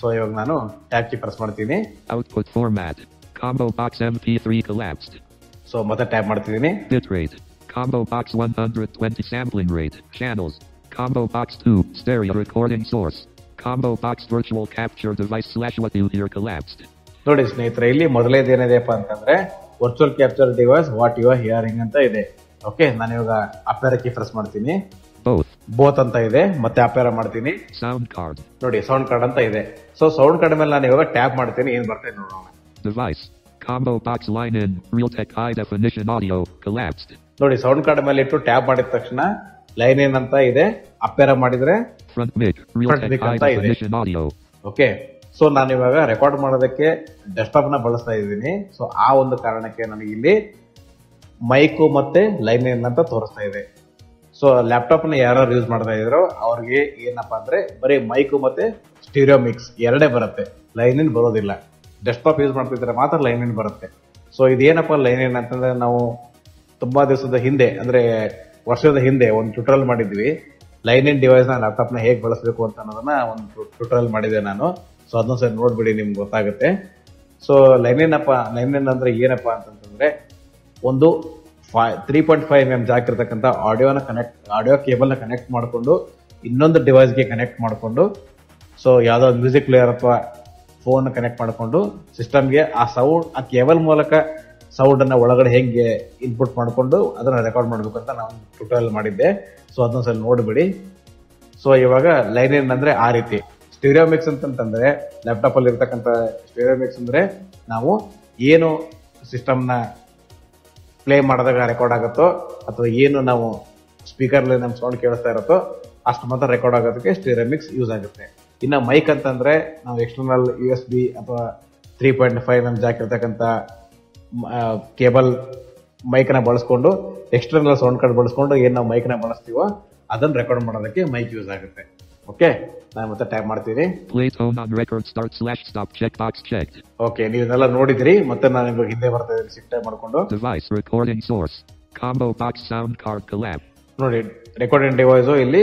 ಸೊ ಇವಾಗ ನಾನು ಟ್ಯಾಬ್ ಕೀ ಪ್ರೆಸ್ ಮಾಡ್ತೀನಿ. Output format combo box M P three collapsed so ಮತ್ತೆ ಟ್ಯಾಬ್ ಮಾಡ್ತಿದ್ದೀನಿ. Bit rate combo box 120 sampling rate channels combo box 2 stereo recording source combo box virtual capture device slash what you hear collapsed ನೋಡಿ ಸ್ನೇಹಿತರೆ ಇಲ್ಲಿ ಮೊದಲೇದೇನಿದೆಯಪ್ಪ ಅಂತಂದ್ರೆ virtual capture device what you are hearing ಅಂತ ಇದೆ. ಓಕೆ ನಾನು ಇವಾಗ ಅಪೇರ ಕೀ ಪ್ರೆಸ್ ಮಾಡ್ತೀನಿ. Both. ಬೋತ್ ಅಂತ ಇದೆ ಮತ್ತೆ ಅಪೇರ ಮಾಡ್ತೀನಿ. ಸೌಂಡ್ ಕಾರ್ಡ್ ನೋಡಿ ಸೌಂಡ್ ಕಾರ್ಡ್ ಅಂತ ಇದೆ. ಸೊ ಸೌಂಡ್ ಕಾರ್ಡ್ ಮೇಲೆ ನಾನು ಇವಾಗ ಟ್ಯಾಪ್ ಮಾಡ್ತೀನಿ ಏನ್ ಬರ್ತದೆ ನೋಡೋಣ. Device combo box line in Realtek high definition audio Collapsed. ನೋಡಿ ಸೌಂಡ್ ಕಾರ್ಡ್ ಮೇಲೆ ಇಟ್ಟು ಟ್ಯಾಪ್ ಮಾಡಿದ ತಕ್ಷಣ ಲೈನ್ ಏನ್ ಅಂತ ಇದೆ ಅಪೇರ ಮಾಡಿದ್ರೆ front mic Realtek high definition audio definition audio. Okay so ನಾನು ಇವಾಗ ರೆಕಾರ್ಡ್ ಮಾಡೋದಕ್ಕೆ ಡೆಸ್ಕ್ಟಾಪ್ನ ಬಳಸ್ತಾ ಇದ್ದೀನಿ. ಸೊ ಆ ಒಂದು ಕಾರಣಕ್ಕೆ ನನಗೆ ಇಲ್ಲಿ ಮೈಕು ಮತ್ತೆ ಲೈನ್ ಅಂತ ತೋರಿಸ್ತಾ ಇದೆ. ಸೊ ಲ್ಯಾಪ್ಟಾಪ್ನ ಯಾರು ಯೂಸ್ ಮಾಡ್ತಾ ಇದ್ರು ಅವ್ರಿಗೆ ಏನಪ್ಪ ಅಂದ್ರೆ ಬರೀ ಮೈಕು ಮತ್ತೆ ಸ್ಟೀರಿಯೋ ಮಿಕ್ಸ್ ಎರಡೇ ಬರುತ್ತೆ. ಲೈನ್ ಇನ್ ಬರೋದಿಲ್ಲ. ಡೆಸ್ಕ್ಟಾಪ್ ಯೂಸ್ ಮಾಡ್ತಿದ್ರೆ ಮಾತ್ರ ಲೈನ್ ಇನ್ ಬರುತ್ತೆ. ಸೊ ಇದೇನಪ್ಪ ಲೈನ್ ಇನ್ ಅಂತಂದ್ರೆ ನಾವು ತುಂಬಾ ದಿವಸದ ಹಿಂದೆ, ಅಂದ್ರೆ ವರ್ಷದ ಹಿಂದೆ ಒಂದು ಟ್ಯೂಟೋರಿಯಲ್ ಮಾಡಿದ್ವಿ. ಲೈನ್ ಇನ್ ಡಿವೈಸ್ನ ಲ್ಯಾಪ್ಟಾಪ್ನ ಹೇಗೆ ಬಳಸಬೇಕು ಅಂತ ಅನ್ನೋದನ್ನ ಒಂದು ಟ್ಯೂಟೋರಿಯಲ್ ಮಾಡಿದೆ ನಾನು. ಸೊ ಅದನ್ನ ಸರಿ ನೋಡ್ಬಿಡಿ, ನಿಮ್ಗೆ ಗೊತ್ತಾಗುತ್ತೆ. ಸೊ ಲೈನ್ ಅಪ್ಪ ಲೈನ್ ಅಂದ್ರೆ ಏನಪ್ಪ ಅಂತಂದ್ರೆ ಒಂದು three point five M jack ಇರತಕ್ಕಂಥ ಆಡಿಯೋನ ಕನೆಕ್ಟ್ ಆಡಿಯೋ ಕೇಬಲ್ನ ಕನೆಕ್ಟ್ ಮಾಡಿಕೊಂಡು, ಇನ್ನೊಂದು ಡಿವೈಸ್ಗೆ ಕನೆಕ್ಟ್ ಮಾಡಿಕೊಂಡು ಸೊ ಯಾವ್ದೋ ಮ್ಯೂಸಿಕ್ ಪ್ಲೇಯರ್ ಅಥವಾ ಫೋನ್ ಕನೆಕ್ಟ್ ಮಾಡಿಕೊಂಡು ಸಿಸ್ಟಮ್ಗೆ ಆ ಸೌಂಡ್ ಆ ಕೇಬಲ್ ಮೂಲಕ ಸೌಂಡ್ ಅನ್ನ ಒಳಗಡೆ ಹೆಂಗೆ ಇನ್ಪುಟ್ ಮಾಡಿಕೊಂಡು, ಅದನ್ನ ರೆಕಾರ್ಡ್ ಮಾಡಬೇಕು ಅಂತ ನಾನು ಟ್ಯೂಟೋರಿಯಲ್ ಮಾಡಿದ್ದೆ. ಸೊ ಅದನ್ನ ಸ್ವಲ್ಪ ನೋಡಿಬಿಡಿ. ಸೊ ಇವಾಗ ಲೈನ್ ಇನ್ ಅಂದ್ರೆ ಆ ರೀತಿ. ಸ್ಟೀರಿಯೋ ಮಿಕ್ಸ್ ಅಂತಂತಂದ್ರೆ ಲ್ಯಾಪ್ಟಾಪ್ ಅಲ್ಲಿ ಇರ್ತಕ್ಕಂಥ ಸ್ಟೀರಿಯೋ ಮಿಕ್ಸ್ ಅಂದ್ರೆ ನಾವು ಏನು ಸಿಸ್ಟಮ್ನ ಪ್ಲೇ ಮಾಡಿದಾಗ ರೆಕಾರ್ಡ್ ಆಗುತ್ತೋ ಅಥವಾ ಏನು ನಾವು ಸ್ಪೀಕರ್ ನಮ್ಮ ಸೌಂಡ್ ಕೇಳಿಸ್ತಾ ಇರುತ್ತೋ ಅಷ್ಟು ಮಾತ್ರ ರೆಕಾರ್ಡ್ ಆಗೋದಕ್ಕೆ ಸ್ಟೀರಿಯೋ ಮಿಕ್ಸ್ ಯೂಸ್ ಆಗುತ್ತೆ. ಇನ್ನು ಮೈಕ್ ಅಂತಂದ್ರೆ ನಾವು ಎಕ್ಸ್ಟರ್ನಲ್ ಯು ಎಸ್ ಬಿ ಅಥವಾ three point five M jack ಇರ್ತಕ್ಕಂಥ ಕೇಬಲ್ ಮೈಕ್ನ ಬಳಸ್ಕೊಂಡು ಎಕ್ಸ್ಟರ್ನಲ್ ಸೌಂಡ್ ಕಾರ್ಡ್ ಬಳಸ್ಕೊಂಡು ಏನು ನಾವು ಮೈಕ್ನ ಬಳಸ್ತೀವೋ ಅದನ್ನ ರೆಕಾರ್ಡ್ ಮಾಡೋದಕ್ಕೆ ಮೈಕ್ ಯೂಸ್ ಆಗುತ್ತೆ. ಓಕೆ? ನಾನು ಮತ್ತೆ ಟೈಪ್ ಮಾಡ್ತೀನಿ. Place home on record start stop check box check okay ನೀವು ಎಲ್ಲ ನೋಡಿದ್ರಿ ಮತ್ತೆ ನಾನು ನಿಮಗೆ ಹಿಂದೆ ಬರ್ತಾ ಇದೀನಿ ಟೈಪ್ ಮಾಡ್ಕೊಂಡು. Device recording source combo box sound card collapsed ನೋಡಿ ರೆಕಾರ್ಡಿಂಗ್ ಡಿವೈಸ್ ಇಲ್ಲಿ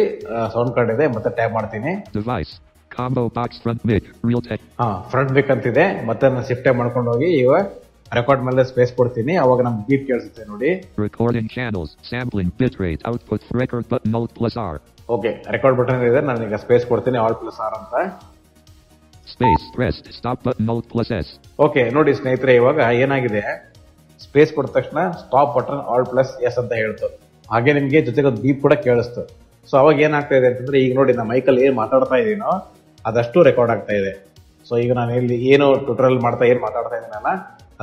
ಸೌಂಡ್ ಕಾರ್ಡ್ ಇದೆ ಮತ್ತೆ ಟೈಪ್ ಮಾಡ್ತೀನಿ. Device combo box front mic Realtek ಆ ಫ್ರಂಟ್ ಬೇಕಂತಿದೆ ಮತ್ತೆ ನಾನು ಸಿಕ್ಟ್ ಟೈಪ್ ಮಾಡ್ಕೊಂಡು ಹೋಗಿ ಇವಾಗ ರೆಕಾರ್ಡ್ ಮೇಲೆ ಸ್ಪೇಸ್ ಕೊಡ್ತೀನಿ. ಅವಾಗ ನಮ್ಗೆ ಬೀಟ್ ಕೇಳಿಸುತ್ತೆ ನೋಡಿ. Recording channels sampling bit rate output record button out plus R okay record button ಇದೆ. ನಾನು ಈಗ ಸ್ಪೇಸ್ ಕೊಡ್ತೀನಿ ಆಲ್ ಪ್ಲಸ್ ಆರ್ ಅಂತ. Space press stop button out plus S okay ನೋಡಿ ಸ್ನೇಹಿತರೆ ಇವಾಗ ಏನಾಗಿದೆ? ಸ್ಪೇಸ್ ಕೊಟ್ಟ ತಕ್ಷಣ stop button alt plus S ಅಂತ ಹೇಳ್ತು. ಹಾಗೆ ನಿಮಗೆ ಜೊತೆಗೆ ಒಂದು ಬೀಪ್ ಕೂಡ ಕೇಳಿಸ್ತು. ಸೊ ಅವಾಗ ಏನಾಗ್ತಾ ಇದೆ ಅಂತಂದ್ರೆ ಈಗ ನೋಡಿ ನಮ್ಮ ಮೈಕಲ್ಲಿ ಏನ್ ಮಾತಾಡ್ತಾ ಇದೀನೋ ಅದಷ್ಟು ರೆಕಾರ್ಡ್ ಆಗ್ತಾ ಇದೆ. ಸೊ ಈಗ ನಾನು ಇಲ್ಲಿ ಏನು ಟ್ಯೂಟೋರಿಯಲ್ ಮಾಡ್ತಾ ಏನ್ ಮಾತಾಡ್ತಾ ಇದ್ದೀನಲ್ಲ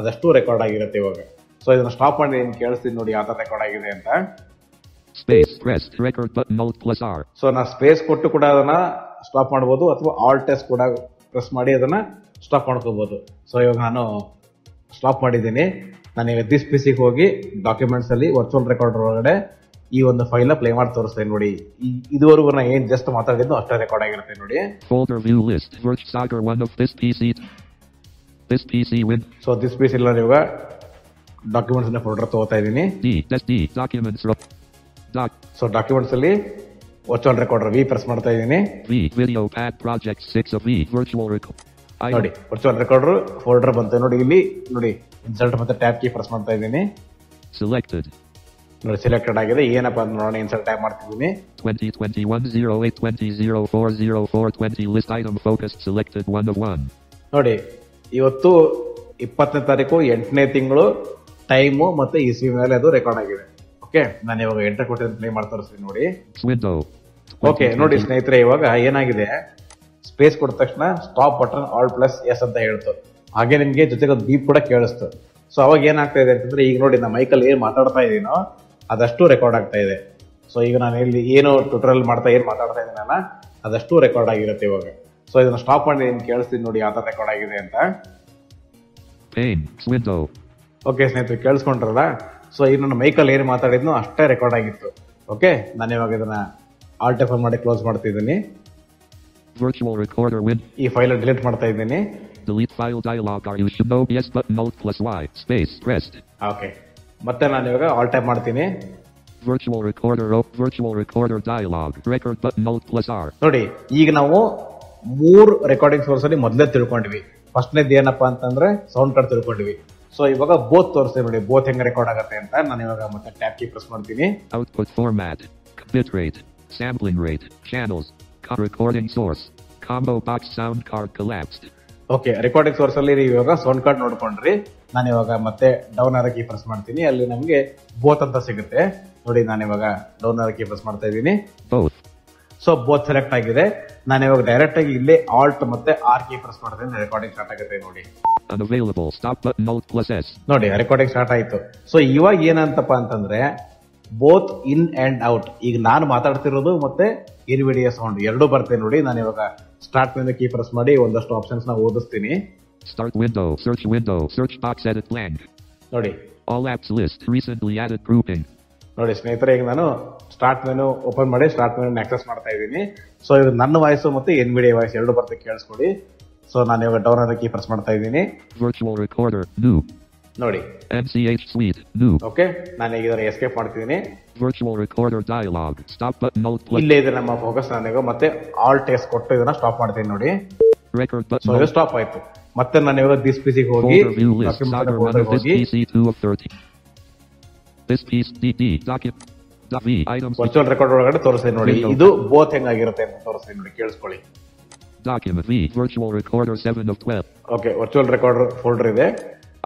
ಅದಷ್ಟು ರೆಕಾರ್ಡ್ ಆಗಿರುತ್ತೆ ಇವಾಗ. ಸೊ ಇದನ್ನ ಸ್ಟಾಪ್ ಮಾಡಿ ಏನು ಕೇಳಿಸ್ತೀನಿ ನೋಡಿ ಯಾವ ತರ ರೆಕಾರ್ಡ್ ಆಗಿದೆ ಅಂತ. Space press record button plus R. ಸೊ ನಾ ಸ್ಪೇಸ್ ಕೊಟ್ಟು ಕೂಡ ಅದನ್ನ ಸ್ಟಾಪ್ ಮಾಡ್ಬೋದು ಅಥವಾ ಆಲ್ ಟೆಸ್ಟ್ ಕೂಡ ಪ್ರೆಸ್ ಮಾಡಿ ಅದನ್ನ ಸ್ಟಾಪ್ ಮಾಡ್ಕೋಬಹುದು ಸೊ ಇವಾಗ ನಾನು ಸ್ಟಾಪ್ ಮಾಡಿದ್ದೀನಿ. ನಾನು ಈಗ ದಿಸ್ ಪಿ ಸಿಗೆ ಹೋಗಿ ಡಾಕ್ಯುಮೆಂಟ್ಸ್ ಅಲ್ಲಿ ವರ್ಚುವಲ್ ರೆಕಾರ್ಡ್ ಒಳಗಡೆ ಈ ಒಂದು ಫೈಲ್ ಪ್ಲೇ ಮಾಡಿ ತೋರಿಸ್ತೇನೆ ನೋಡಿ. ಇದುವರೆಗೂ ನಾ ಏನ್ ಜಸ್ಟ್ ಮಾತಾಡಿದ್ದು ಅಷ್ಟೇ ರೆಕಾರ್ಡ್ ಆಗಿರುತ್ತೆ ನೋಡಿ. Folder PC with. 1 of this PC. ಇಲ್ಲ ನೀವು ಡಾಕ್ಯುಮೆಂಟ್ಸ್ ಡಾಕ್ಯುಮೆಂಟ್ಸ್ ಫೋಲ್ಡರ್ ತಗೋತಾ ಇದ್ದೀನಿ Doc. ಸೊ ಡಾಕ್ಯುಮೆಂಟ್ಸ್ ಅಲ್ಲಿ ವರ್ಚುವಲ್ ರೆಕಾರ್ಡರ್ ವಿ ಪ್ರೆಸ್ ಮಾಡ್ತಾ ಇದ್ದೀನಿ V video pad project 6 of V virtual record ನೋಡಿ ವರ್ಚುವಲ್ ರೆಕಾರ್ಡರ್ ಫೋಲ್ಡರ್ ಬಂತು ನೋಡಿ ಇಲ್ಲಿ ನೋಡಿ ಇನ್ಸಲ್ಟ್ ಮತ್ತೆ ಟ್ಯಾಬ್ ಕೀ ಪ್ರೆಸ್ ಮಾಡ್ತಾ ಇದ್ದೀನಿ ಸೆಲೆಕ್ಟೆಡ್ ನೋಡಿ ಸೆಲೆಕ್ಟೆಡ್ ಆಗಿದೆ ಏನಪ್ಪ ಅಂತ ನೋಡೋಣ ಇನ್ಸರ್ಟ್ ಟ್ಯಾಬ್ ಮಾಡ್ತಿದ್ದೀನಿ 2021 08 20 04 04 20 list item focused selected 1 of 1. ನೋಡಿ ಇವತ್ತು ಇಪ್ಪತ್ತನೇ ತಾರೀಕು ಎಂಟನೇ ತಿಂಗಳು ಟೈಮು ಮತ್ತೆ ಇಸ್ವಿ ಮೇಲೆ ಅದು ರೆಕಾರ್ಡ್ ಆಗಿದೆ. ಓಕೆ ನಾನು ಇವಾಗ ಎಂಟರ್ ಕೊಟ್ಟಿದ್ದು ಪ್ಲೇ ಮಾಡಿ ತೋರಿಸ್ತೀನಿ ನೋಡಿ. ಓಕೆ ನೋಡಿ ಸ್ನೇಹಿತರೆ ಇವಾಗ ಏನಾಗಿದೆ? ಸ್ಪೇಸ್ ಕೊಟ್ಟ ತಕ್ಷಣ stop button alt plus S ಅಂತ ಹೇಳ್ತು. ಹಾಗೆ ನಿಮ್ಗೆ ಜೊತೆಗೆ ಒಂದು ಬೀಪ್ ಕೂಡ ಕೇಳಿಸ್ತು. ಸೊ ಅವಾಗ ಏನಾಗ್ತಾ ಇದೆ ಅಂತಂದ್ರೆ ಈಗ ನೋಡಿ ನಮ್ಮ ಮೈಕಲ್ಲಿ ಏನು ಮಾತಾಡ್ತಾ ಇದೀನೋ ಅದಷ್ಟು ರೆಕಾರ್ಡ್ ಆಗ್ತಾ ಇದೆ. ಸೊ ಈಗ ನಾನು ಇಲ್ಲಿ ಏನು ಟ್ಯೂಟೋರಿಯಲ್ ಮಾಡ್ತಾ ಏನು ಮಾತಾಡ್ತಾ ಇದೀನಲ್ಲ ಅದಷ್ಟು ರೆಕಾರ್ಡ್ ಆಗಿರುತ್ತೆ ಇವಾಗ. ಸೊ ಇದನ್ನ ಸ್ಟಾಪ್ ಮಾಡಿ ಏನ್ ಕೇಳಿಸ್ತೀನಿ ನೋಡಿ ಯಾವ ತರ ರೆಕಾರ್ಡ್ ಆಗಿದೆ ಅಂತ ಓಕೆ ಸ್ನೇಹಿತರು ಕೇಳಿಸ್ಕೊಂಡ್ರಲ್ಲ ಸೊ ಈಗ ನನ್ನ ಮೈಕಲ್ಲಿ ಏನು ಮಾತಾಡಿದ್ನೋ ಅಷ್ಟೇ ರೆಕಾರ್ಡ್ ಆಗಿತ್ತು ಓಕೆ ನಾನು ಇವಾಗ ಇದನ್ನ ಆಲ್ಟ್ ಎಫ್ ಮಾಡಿ ಕ್ಲೋಸ್ ಮಾಡ್ತಿದ್ದೀನಿ Virtual recorder with ಈ ಫೈಲ್ ಡಿಲೀಟ್ ಮಾಡ್ತಾ ಇದ್ದೀನಿ Delete file dialog. Are you should know yes but no plus Y. Space pressed. Okay ಮತ್ತೆ ನಾನು ಇವಾಗ ಆಲ್ ಟೈಪ್ ಮಾಡ್ತೀನಿ Virtual recorder of Virtual recorder dialog. Record but no plus R. ನೋಡಿ ಈಗ ನಾವು ಮೂರು ರೆಕಾರ್ಡಿಂಗ್ ಸೋರ್ಸ್ ಅಲ್ಲಿ ಮೊದಲೇ ತಿಳ್ಕೊಂಡ್ವಿ. ಫಸ್ಟ್ನೇದು ಏನಪ್ಪಾ ಅಂತಂದ್ರೆ ಸೌಂಡ್ ಕಾರ್ಡ್ ತಿಳ್ಕೊಂಡ್ವಿ. ಸೊ ಇವಾಗ ಬೋತ್ ತೋರಿಸ್ತೀವಿ ನೋಡಿ ಬೋತ್ ಹೆಂಗ್ ರೆಕಾರ್ಡ್ ಆಗುತ್ತೆ ಅಂತ ನಾನು ಇವಾಗ ಮತ್ತೆ ಟ್ಯಾಪ್ ಕೀ ಪ್ರೆಸ್ ಮಾಡ್ತೀನಿ. Output format bit rate sampling rate channels recording source combo box sound card collapsed okay recording source ಅಲ್ಲಿ ನೀವು ಇವಾಗ ಸೌಂಡ್ ಕಾರ್ಡ್ ನೋಡ್ಕೊಂಡ್ರಿ. ನಾನು ಇವಾಗ ಮತ್ತೆ ಡೌನ್ ಆರ ಕೀ ಪ್ರೆಸ್ ಮಾಡ್ತೀನಿ. ಅಲ್ಲಿ ನಮಗೆ ಬೋತ್ ಅಂತ ಸಿಗುತ್ತೆ. ನೋಡಿ ನಾನು ಇವಾಗ ಡೌನ್ ಆರ ಕೀ ಪ್ರೆಸ್ ಮಾಡ್ತಾ ಇದ್ದೀನಿ. Both. ಸೊ ಬೋತ್ ಸೆಲೆಕ್ಟ್ ಆಗಿದೆ. ನಾನು ಇವಾಗ ಡೈರೆಕ್ಟ್ ಆಗಿ ಇಲ್ಲೇ ಆಲ್ಟ್ ಮತ್ತೆ ಆರ್ ಕೀ ಪ್ರೆಸ್ ಮಾಡ್ತೀನಿ ರೆಕಾರ್ಡಿಂಗ್ ಸ್ಟಾರ್ಟ್ ಆಗುತ್ತೆ ನೋಡಿ. ನೋಡಿ ರೆಕಾರ್ಡಿಂಗ್ ಸ್ಟಾರ್ಟ್ ಆಯ್ತು. ಸೊ ಇವಾಗ ಏನಂತಪ್ಪ ಅಂತಂದ್ರೆ ಬೋತ್ ಇನ್ ಅಂಡ್ ಔಟ್ ಈಗ ನಾನು ಮಾತಾಡ್ತಿರೋದು ಮತ್ತೆ ಇನ್ವಿಡಿಯೋ ಸೌಂಡ್ ಎರಡೂ ಬರ್ತೇನೆ ನೋಡಿ. ನಾನು ಇವಾಗ ಸ್ಟಾರ್ಟ್ ಮೇಲೆ ಕೀ ಪ್ರೆಸ್ ಮಾಡಿ ಒಂದಷ್ಟು ಆಪ್ಷನ್ಸ್ನ ಓದಿಸ್ತೀನಿ. Start window search window search box edit land ನೋಡಿ. All apps list recently added grouping. ನೋಡಿ ಸ್ನೇಹಿತರೆ ಈಗ ನಾನು ಸ್ಟಾರ್ಟ್ ಮೆನು ಓಪನ್ ಮಾಡಿ ಸ್ಟಾರ್ಟ್ ಮೆನು ಆಕ್ಸೆಸ್ ಮಾಡ್ತಾ ಇದ್ದೀನಿ. ಸೊ ಇದು ನನ್ನ ವಾಯ್ಸು ಮತ್ತೆ ಎನ್ವಿಡಿಯೋ ವಾಯ್ಸ್ ಎರಡು ಬರ್ತದೆ ಕೇಳಿಸ್ಕೊಡಿ. ಸೊ ನಾನು ಇವಾಗ ಡೌನ್ ಅನ್ನೋ ಕೀ ಪ್ರೆಸ್ ಮಾಡ್ತಾ ಇದ್ದೀನಿ. ನೋಡಿ. ಓಕೆ ನಾನು ಈಗ ಇದರ ಎಸ್ಕೇಪ್ ಮಾಡ್ತಿದ್ದೀನಿ. ಇಲ್ಲೇ ಇದೆ ನಮ್ಮ ಫೋಕಸ್ ನಾನೀಗ ಮತ್ತೆ ಆಲ್ ಟೆಸ್ಟ್ ಕೊಟ್ಟು ಇದನ್ನ ಸ್ಟಾಪ್ ಮಾಡ್ತೀನಿ ನೋಡಿ. ಸೊ ಇದು ಸ್ಟಾಪ್ ಆಯ್ತು. ಮತ್ತೆ ನಾನು ಇವಾಗ ದಿಸ್ ಪಿ ಸಿಗೆ ಹೋಗಿ this ಹೋಗಿ PC 2 of 30. This piece DD document. Dot V items virtual record ಒಳಗಡೆ ತೋರಿಸ್ತೀನಿ ನೋಡಿ. ಇದು ಬೋತ್ ಹೆಂಗಾಗಿರುತ್ತೆ ಅಂತ ತೋರಿಸ್ತೀನಿ ನೋಡಿ ಕೇಳಿಸ್ಕೊಳ್ಳಿ document V virtual recorder 7 of 12. Okay virtual recorder folder ಇದೆ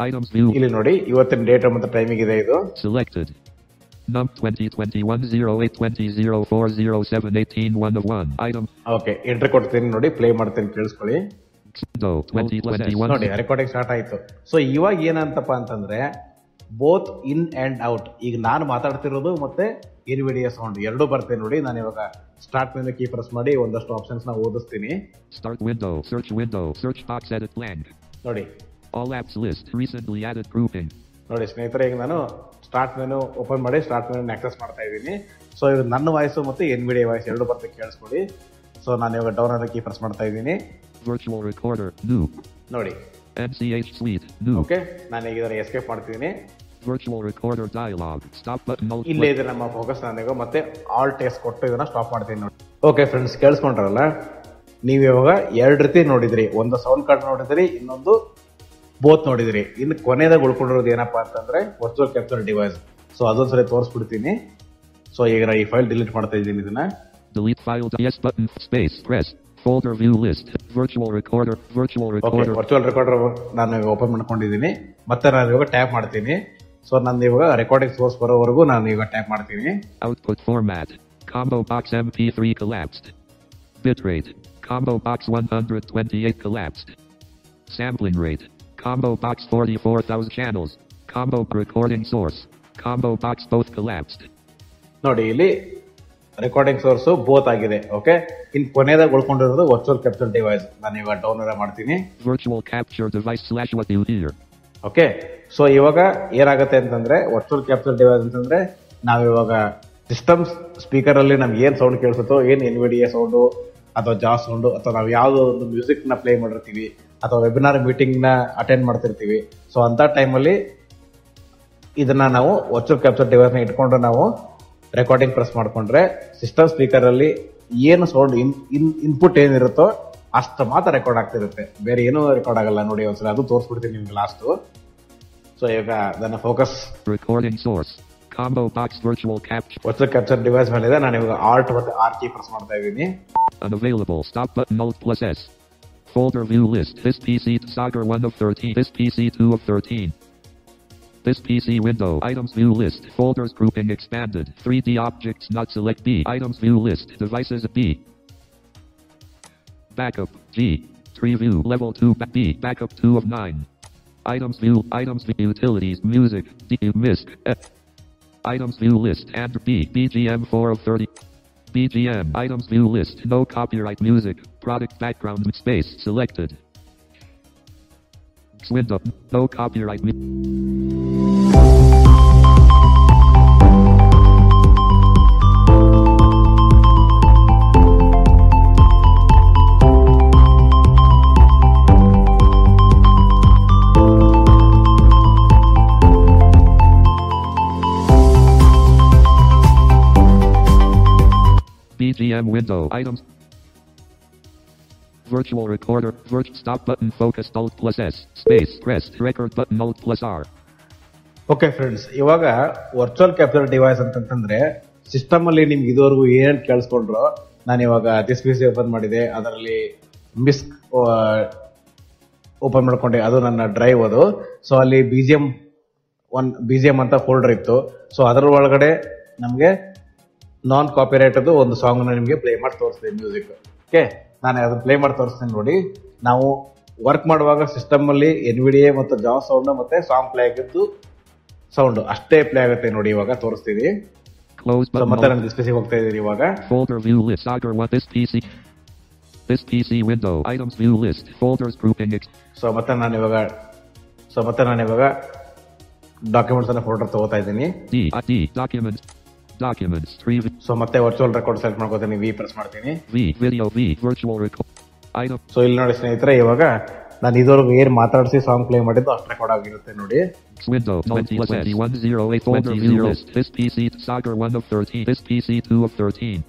Items ವ್ಯೂ ಇಲ್ಲಿ ನೋಡಿ ಇವತ್ತಿನ ಡೇಟ್ ಮತ್ತು ಟೈಮಿಂಗ್ ಇದೆ ಇದು Selected. Num 2021 08 20 407 18 1 of 1. Item. Okay entry ಕೊಡ್ತೀನಿ ನೋಡಿ ಪ್ಲೇ ಮಾಡ್ತೀನಿ ಕೇಳಿಸ್ಕೊಳ್ಳಿ No 2021. ನೋಡಿ ರೆಕಾರ್ಡಿಂಗ್ ಸ್ಟಾರ್ಟ್ ಆಯ್ತು ಸೊ ಇವಾಗ ಏನಂತಪ್ಪ ಅಂತಂದ್ರೆ ಬೋತ್ ಇನ್ ಆ್ಯಂಡ್ ಔಟ್ ಈಗ ನಾನು ಮಾತಾಡ್ತಿರೋದು ಮತ್ತೆ ಇನ್ವಿಡಿಯೋ ಸೌಂಡ್ ಎರಡೂ ಬರ್ತೇನೆ ನೋಡಿ ನಾನು ಇವಾಗ ಸ್ಟಾರ್ಟ್ ಮೇಲೆ ಕೀ ಪ್ರೆಸ್ ಮಾಡಿ ಒಂದಷ್ಟು ಆಪ್ಷನ್ಸ್ನ ಓದಿಸ್ತೀನಿ start window search window search box edit. ನೋಡಿ All apps list. Recently added grouping. ನೋಡಿ ಸ್ನೇಹಿತರೆ ಈಗ ನಾನು ಸ್ಟಾರ್ಟ್ ಮೆನು ಓಪನ್ ಮಾಡಿ ಸ್ಟಾರ್ಟ್ ಮೆನು ಆಕ್ಸೆಸ್ ಮಾಡ್ತಾ ಇದ್ದೀನಿ ಸೊ ಇದು ನನ್ನ ವಾಯ್ಸು ಮತ್ತು ಎನ್ವಿಡಿಯೋ ವಾಯ್ಸ್ ಎರಡು ಬರ್ತೆ ಕೇಳಿಸ್ಕೊಡಿ ಸೊ ನಾನು ಇವಾಗ ಡೌನ್ ಅನ್ನೋ ಕೀ ಪ್ರೆಸ್ ಮಾಡ್ತಾ ಇದ್ದೀನಿ ವರ್ಚುವಲ್ ರೆಕಾರ್ಡರ್. ನೋಡಿ ಎಚ್. ಓಕೆ ನಾನು ಈಗ ಇದರ ಎಸ್ಕೇಪ್ ಮಾಡ್ತೀನಿ Virtual recorder dialog. Stop button. Alt ಇಲ್ಲೇ ಇದೆ ನಮ್ಮ ಫೋಕಸ್ ನಾನೀಗ ಮತ್ತೆ ಆಲ್ ಟೇಸ್ಟ್ ಕೊಟ್ಟು ಇದನ್ನ ಸ್ಟಾಪ್ ಮಾಡ್ತೀನಿ ನೋಡಿ ಓಕೆ ಫ್ರೆಂಡ್ಸ್ ಕೇಳಿಸ್ಕೊಂಡ್ರಲ್ಲ ನೀವು ಇವಾಗ ಎರಡು ರೀತಿ ನೋಡಿದ್ರಿ ಒಂದು ಸೌಂಡ್ ಕಾರ್ಡ್ ನೋಡಿದ್ರಿ ಇನ್ನೊಂದು ಬೋತ್ ನೋಡಿದ್ರಿ ಇನ್ನು ಕೊನೆಯದಾಗ ಉಳ್ಕೊಂಡಿರೋದು ಏನಪ್ಪಾ ಅಂತಂದ್ರೆ ವರ್ಚುವಲ್ ಕ್ಯಾಪ್ಚರ್ ಡಿವೈಸ್ ಸೊ ಅದೊಂದ್ಸರಿ ತೋರಿಸ್ಬಿಡ್ತೀನಿ ಸೊ ಈಗ ನಾನು ಈ ಫೈಲ್ ಡಿಲೀಟ್ ಮಾಡ್ತಾ ಇದ್ದೀನಿ ಇದನ್ನ Delete file. Yes button. Space. Press. Folder view list. Virtual recorder. Virtual okay recorder. Virtual recorder ನಾನು ಓಪನ್ ಮಾಡ್ಕೊಂಡಿದ್ದೀನಿ ಮತ್ತೆ ನಾನು ಇವಾಗ ಟ್ಯಾಪ್ ಮಾಡ್ತೀನಿ ಸೊ ನಾನು ಇವಾಗ ರೆಕಾರ್ಡಿಂಗ್ ಸೋರ್ಸ್ ಬರೋವರೆಗೂ ನಾನು ಇವಾಗ ಟ್ಯಾಪ್ ಮಾಡ್ತೀನಿ Output format. Combo box MP3 collapsed. Bitrate. Combo box 128 collapsed. Sampling rate. Combo box 44,000 channels. Combo recording source. Combo box both collapsed. ನೋಡಿ ಇಲ್ಲಿ ರೆಕಾರ್ಡಿಂಗ್ ಸೋರ್ಸ್ ಬೋತ್ ಆಗಿದೆ ಓಕೆ ಇನ್ ಕೊನೆಯದಾಗ ಉಳ್ಕೊಂಡಿರೋದು ವರ್ಚುವಲ್ ಕ್ಯಾಪ್ಚರ್ ಡಿವೈಸ್ ನಾನು ಇವಾಗ ಡೌನ್ಲೋಡ್ ಮಾಡ್ತೀನಿ Virtual capture device slash what you hear. Okay so ಇವಾಗ ಏನಾಗುತ್ತೆ ಅಂತಂದ್ರೆ ವರ್ಚುವಲ್ ಕ್ಯಾಪ್ಚರ್ ಡಿವೈಸ್ ಅಂತಂದ್ರೆ, ನಾವು ಇವಾಗ ಸಿಸ್ಟಮ್ ಸ್ಪೀಕರ್ ಅಲ್ಲಿ ನಮ್ಗೆ ಏನ್ ಸೌಂಡ್ ಕೇಳಿಸುತ್ತೋ, ಏನ್ ಎನ್ ವಿ ಸೌಂಡು ಅಥವಾ ಜಾ ಸೌಂಡು ಅಥವಾ ನಾವು ಯಾವುದೋ ಒಂದು ಮ್ಯೂಸಿಕ್ನ ಪ್ಲೇ ಮಾಡಿರ್ತೀವಿ, ಅಥವಾ ವೆಬಿನಾರ್ ಮೀಟಿಂಗ್ನ ಅಟೆಂಡ್ ಮಾಡ್ತಿರ್ತೀವಿ. ಸೊ ಅಂತ ಟೈಮಲ್ಲಿ ಇದನ್ನ ನಾವು ವರ್ಚುವಲ್ ಕ್ಯಾಪ್ಚರ್ ಡಿವೈಸ್ನ ಇಟ್ಕೊಂಡು ನಾವು ರೆಕಾರ್ಡಿಂಗ್ ಪ್ರೆಸ್ ಮಾಡ್ಕೊಂಡ್ರೆ ಸಿಸ್ಟಮ್ ಸ್ಪೀಕರ್ ಅಲ್ಲಿ ಏನು ಸೌಂಡ್ ಇನ್ ಇನ್ ಇನ್ಪುಟ್ ಏನಿರುತ್ತೋ ಅಷ್ಟು ಮಾತ್ರ ರೆಕಾರ್ಡ್ ಆಗ್ತಿರುತ್ತೆ ಬೇರೆ ಏನೂ ರೆಕಾರ್ಡ್ ಆಗಲ್ಲ ನೋಡಿ ಒಂದ್ಸಲ ಅದು ತೋರಿಸ್ಬಿಡ್ತೀನಿ ನಿಮ್ಗೆ ಲಾಸ್ಟ್ ಸೊ ಇವಾಗ ನನ್ನ focus Recording source. Combo box virtual capture. Virtual capture device ಮೇಲಿದೆ ನಾನು ಇವಾಗ ಆಲ್ಟ್ ಮತ್ತೆ ಆರ್ ಕೀ ಪ್ರೆಸ್ ಮಾಡ್ತಾ ಇದ್ದೀನಿ Unavailable. Stop button Alt plus S. Folder view list. This PC Sagar 1 of 13. This PC 2 of 13. This PC window. Items view list. Folders grouping expanded. 3D objects not select B. Items view list. Devices B. Backup G. Tree view level 2 ba- B. Backup 2 of 9. Items view. Items view utilities. Music. D. MISC. F. Items view list and B. BGM 4 of 30. BGM items view list. No copyright music. Product background space selected. Window. No copyright. mu- BGM window items. Virtual recorder. Virt stop button focused Alt plus S. Space pressed record button, Alt plus R. Okay friends ಇವಾಗ ವರ್ಚುವಲ್ ಕ್ಯಾಪ್ಚರ್ ಡಿವೈಸ್ ಅಂತಂತಂದ್ರೆ ಸಿಸ್ಟಮ್ ಅಲ್ಲಿ ನಿಮ್ಗೆ ಇದುವರೆಗೂ ಏನ್ ಕೇಳಿಸ್ಕೊಂಡ್ರು ನಾನು ಇವಾಗ ದಿಸ್ ಪಿ ಸಿ ಓಪನ್ ಮಾಡಿದೆ, ಅದರಲ್ಲಿ ಮಿಸ್ಕ್ ಓಪನ್ ಮಾಡ್ಕೊಂಡೆ, ಅದು ನನ್ನ ಡ್ರೈವ್ ಅದು ಸೊ ಅಲ್ಲಿ B G M one B G M ಅಂತ ಫೋಲ್ಡರ್ ಇತ್ತು ಸೊ ಅದರ ಒಳಗಡೆ ನಮಗೆ ನಾನ್ ಕಾಪಿರೈಟ್ ಅದು ಒಂದು ಸಾಂಗ್ ನಿಮಗೆ ಪ್ಲೇ ಮಾಡಿ ತೋರಿಸ್ತೀನಿ ಮ್ಯೂಸಿಕ್ ಓಕೆ ನಾನು ಅದನ್ನ ಪ್ಲೇ ಮಾಡಿ ತೋರಿಸ್ತೀನಿ ನೋಡಿ ನಾವು ವರ್ಕ್ ಮಾಡುವಾಗ ಸಿಸ್ಟಮ್ ಅಲ್ಲಿ ಎನ್ ವಿ ಡಿ ಎ ಮತ್ತು ಜಾವ್ ಸೌಂಡ್ ಮತ್ತೆ ಸಾಂಗ್ ಪ್ಲೇ ಆಗಿದ್ದು ಸೌಂಡ್ ಅಷ್ಟೇ ಪ್ಲೇ ಆಗುತ್ತೆ ನೋಡಿ ಇವಾಗ ತೋರಿಸ್ತೀನಿ. ಮತ್ತೆ ನಾನು ಡಿಸ್ಪ್ಲೇಸಿಗೆ ಹೋಗ್ತಾ ಇದ್ದೀನಿ ಇವಾಗ this PC. Window. Items view list. Folders grouping. So ಮತ್ತೆ ನಾನು ಇವಾಗ ಸೊ ಮತ್ತೆ ನಾನು ಇವಾಗ ಡಾಕ್ಯುಮೆಂಟ್ಸ್ ಅನ್ನ ಫೋಲ್ಡರ್ ತಗೋತಾ ಇದ್ದೀನಿ. Documents. Documents. 3 v- ಸೊ ಮತ್ತೆ ವರ್ಚುವಲ್ ರೆಕಾರ್ಡ್ ಸೆಲೆಕ್ಟ್ ಮಾಡ್ಕೋತೀನಿ ವಿ ಪ್ರೆಸ್ ಮಾಡ್ತೀನಿ V. Video V. Virtual record. Item. So ಇಲ್ಲಿ ನೋಡಿ ಸ್ನೇಹಿತರೆ ಇವಾಗ ನಾನು ಇದುವರೆಗೂ ಏನ್ ಮಾತಾಡಿಸಿ ಸಾಂಗ್ ಪ್ಲೇ ಮಾಡಿದ್ದು ಅಷ್ಟು ರೆಕಾರ್ಡ್ ಆಗಿರುತ್ತೆ ನೋಡಿ Window 2021 08 Folder view list. This PC Sagar 1 of 13. This PC 2 of 13.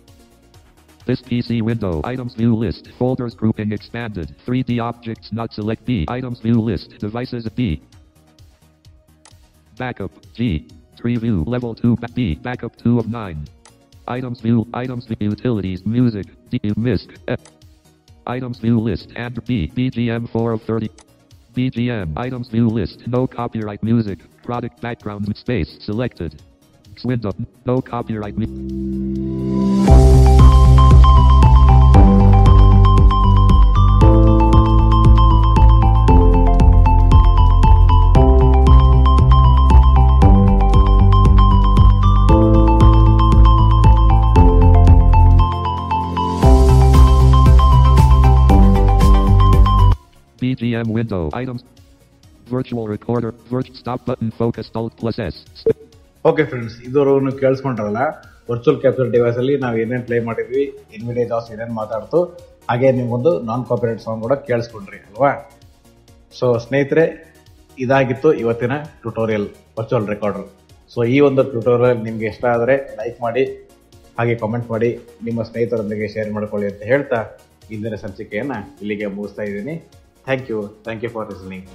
This PC window. Items view list. Folders grouping expanded. 3D objects not select B. Items view list. Devices B. Backup G. Tree view level 2 ba- B. Backup 2 of 9. Items view. Items view utilities. Music. D. MISC. F. Items view list and B. BGM 4 of 30. BGM items view list. No copyright music. Product background space selected. Swindle. No copyright. mu- BGM window items. Virtual recorder. Virtual stop button, focus, alt plus S. Okay friends ಇದುವರೆಗೂ ಕೇಳಿಸ್ಕೊಂಡ್ರಲ್ಲ ವರ್ಚುವಲ್ ಕ್ಯಾಪ್ಚರ್ ಡಿವೈಸ್ ಅಲ್ಲಿ ನಾವು ಏನೇನು ಪ್ಲೇ ಮಾಡಿದ್ವಿ ಇನ್ವಿಡಿಯೋ ಜಾಸ್ ಏನೇನು ಮಾತಾಡ್ತು, ಹಾಗೆ ನಿಮ್ಗೊಂದು ನಾನ್ ಕಾಪಿರೈಟ್ ಸಾಂಗ್ ಕೂಡ ಕೇಳಿಸ್ಕೊಂಡ್ರಿ, ಅಲ್ವಾ ಸೊ ಸ್ನೇಹಿತರೆ, ಇದಾಗಿತ್ತು ಇವತ್ತಿನ ಟ್ಯುಟೋರಿಯಲ್ ವರ್ಚುವಲ್ ರೆಕಾರ್ಡರ್ ಸೊ ಈ ಒಂದು ಟ್ಯುಟೋರಿಯಲ್ ನಿಮ್ಗೆ ಇಷ್ಟ ಆದರೆ ಲೈಕ್ ಮಾಡಿ, ಹಾಗೆ ಕಾಮೆಂಟ್ ಮಾಡಿ, ನಿಮ್ಮ ಸ್ನೇಹಿತರೊಂದಿಗೆ ಶೇರ್ ಮಾಡ್ಕೊಳ್ಳಿ ಅಂತ ಹೇಳ್ತಾ, ಇಂದಿನ ಸಂಚಿಕೆಯನ್ನು ಇಲ್ಲಿಗೆ ಮುಗಿಸ್ತಾ ಇದ್ದೀನಿ thank you thank you for listening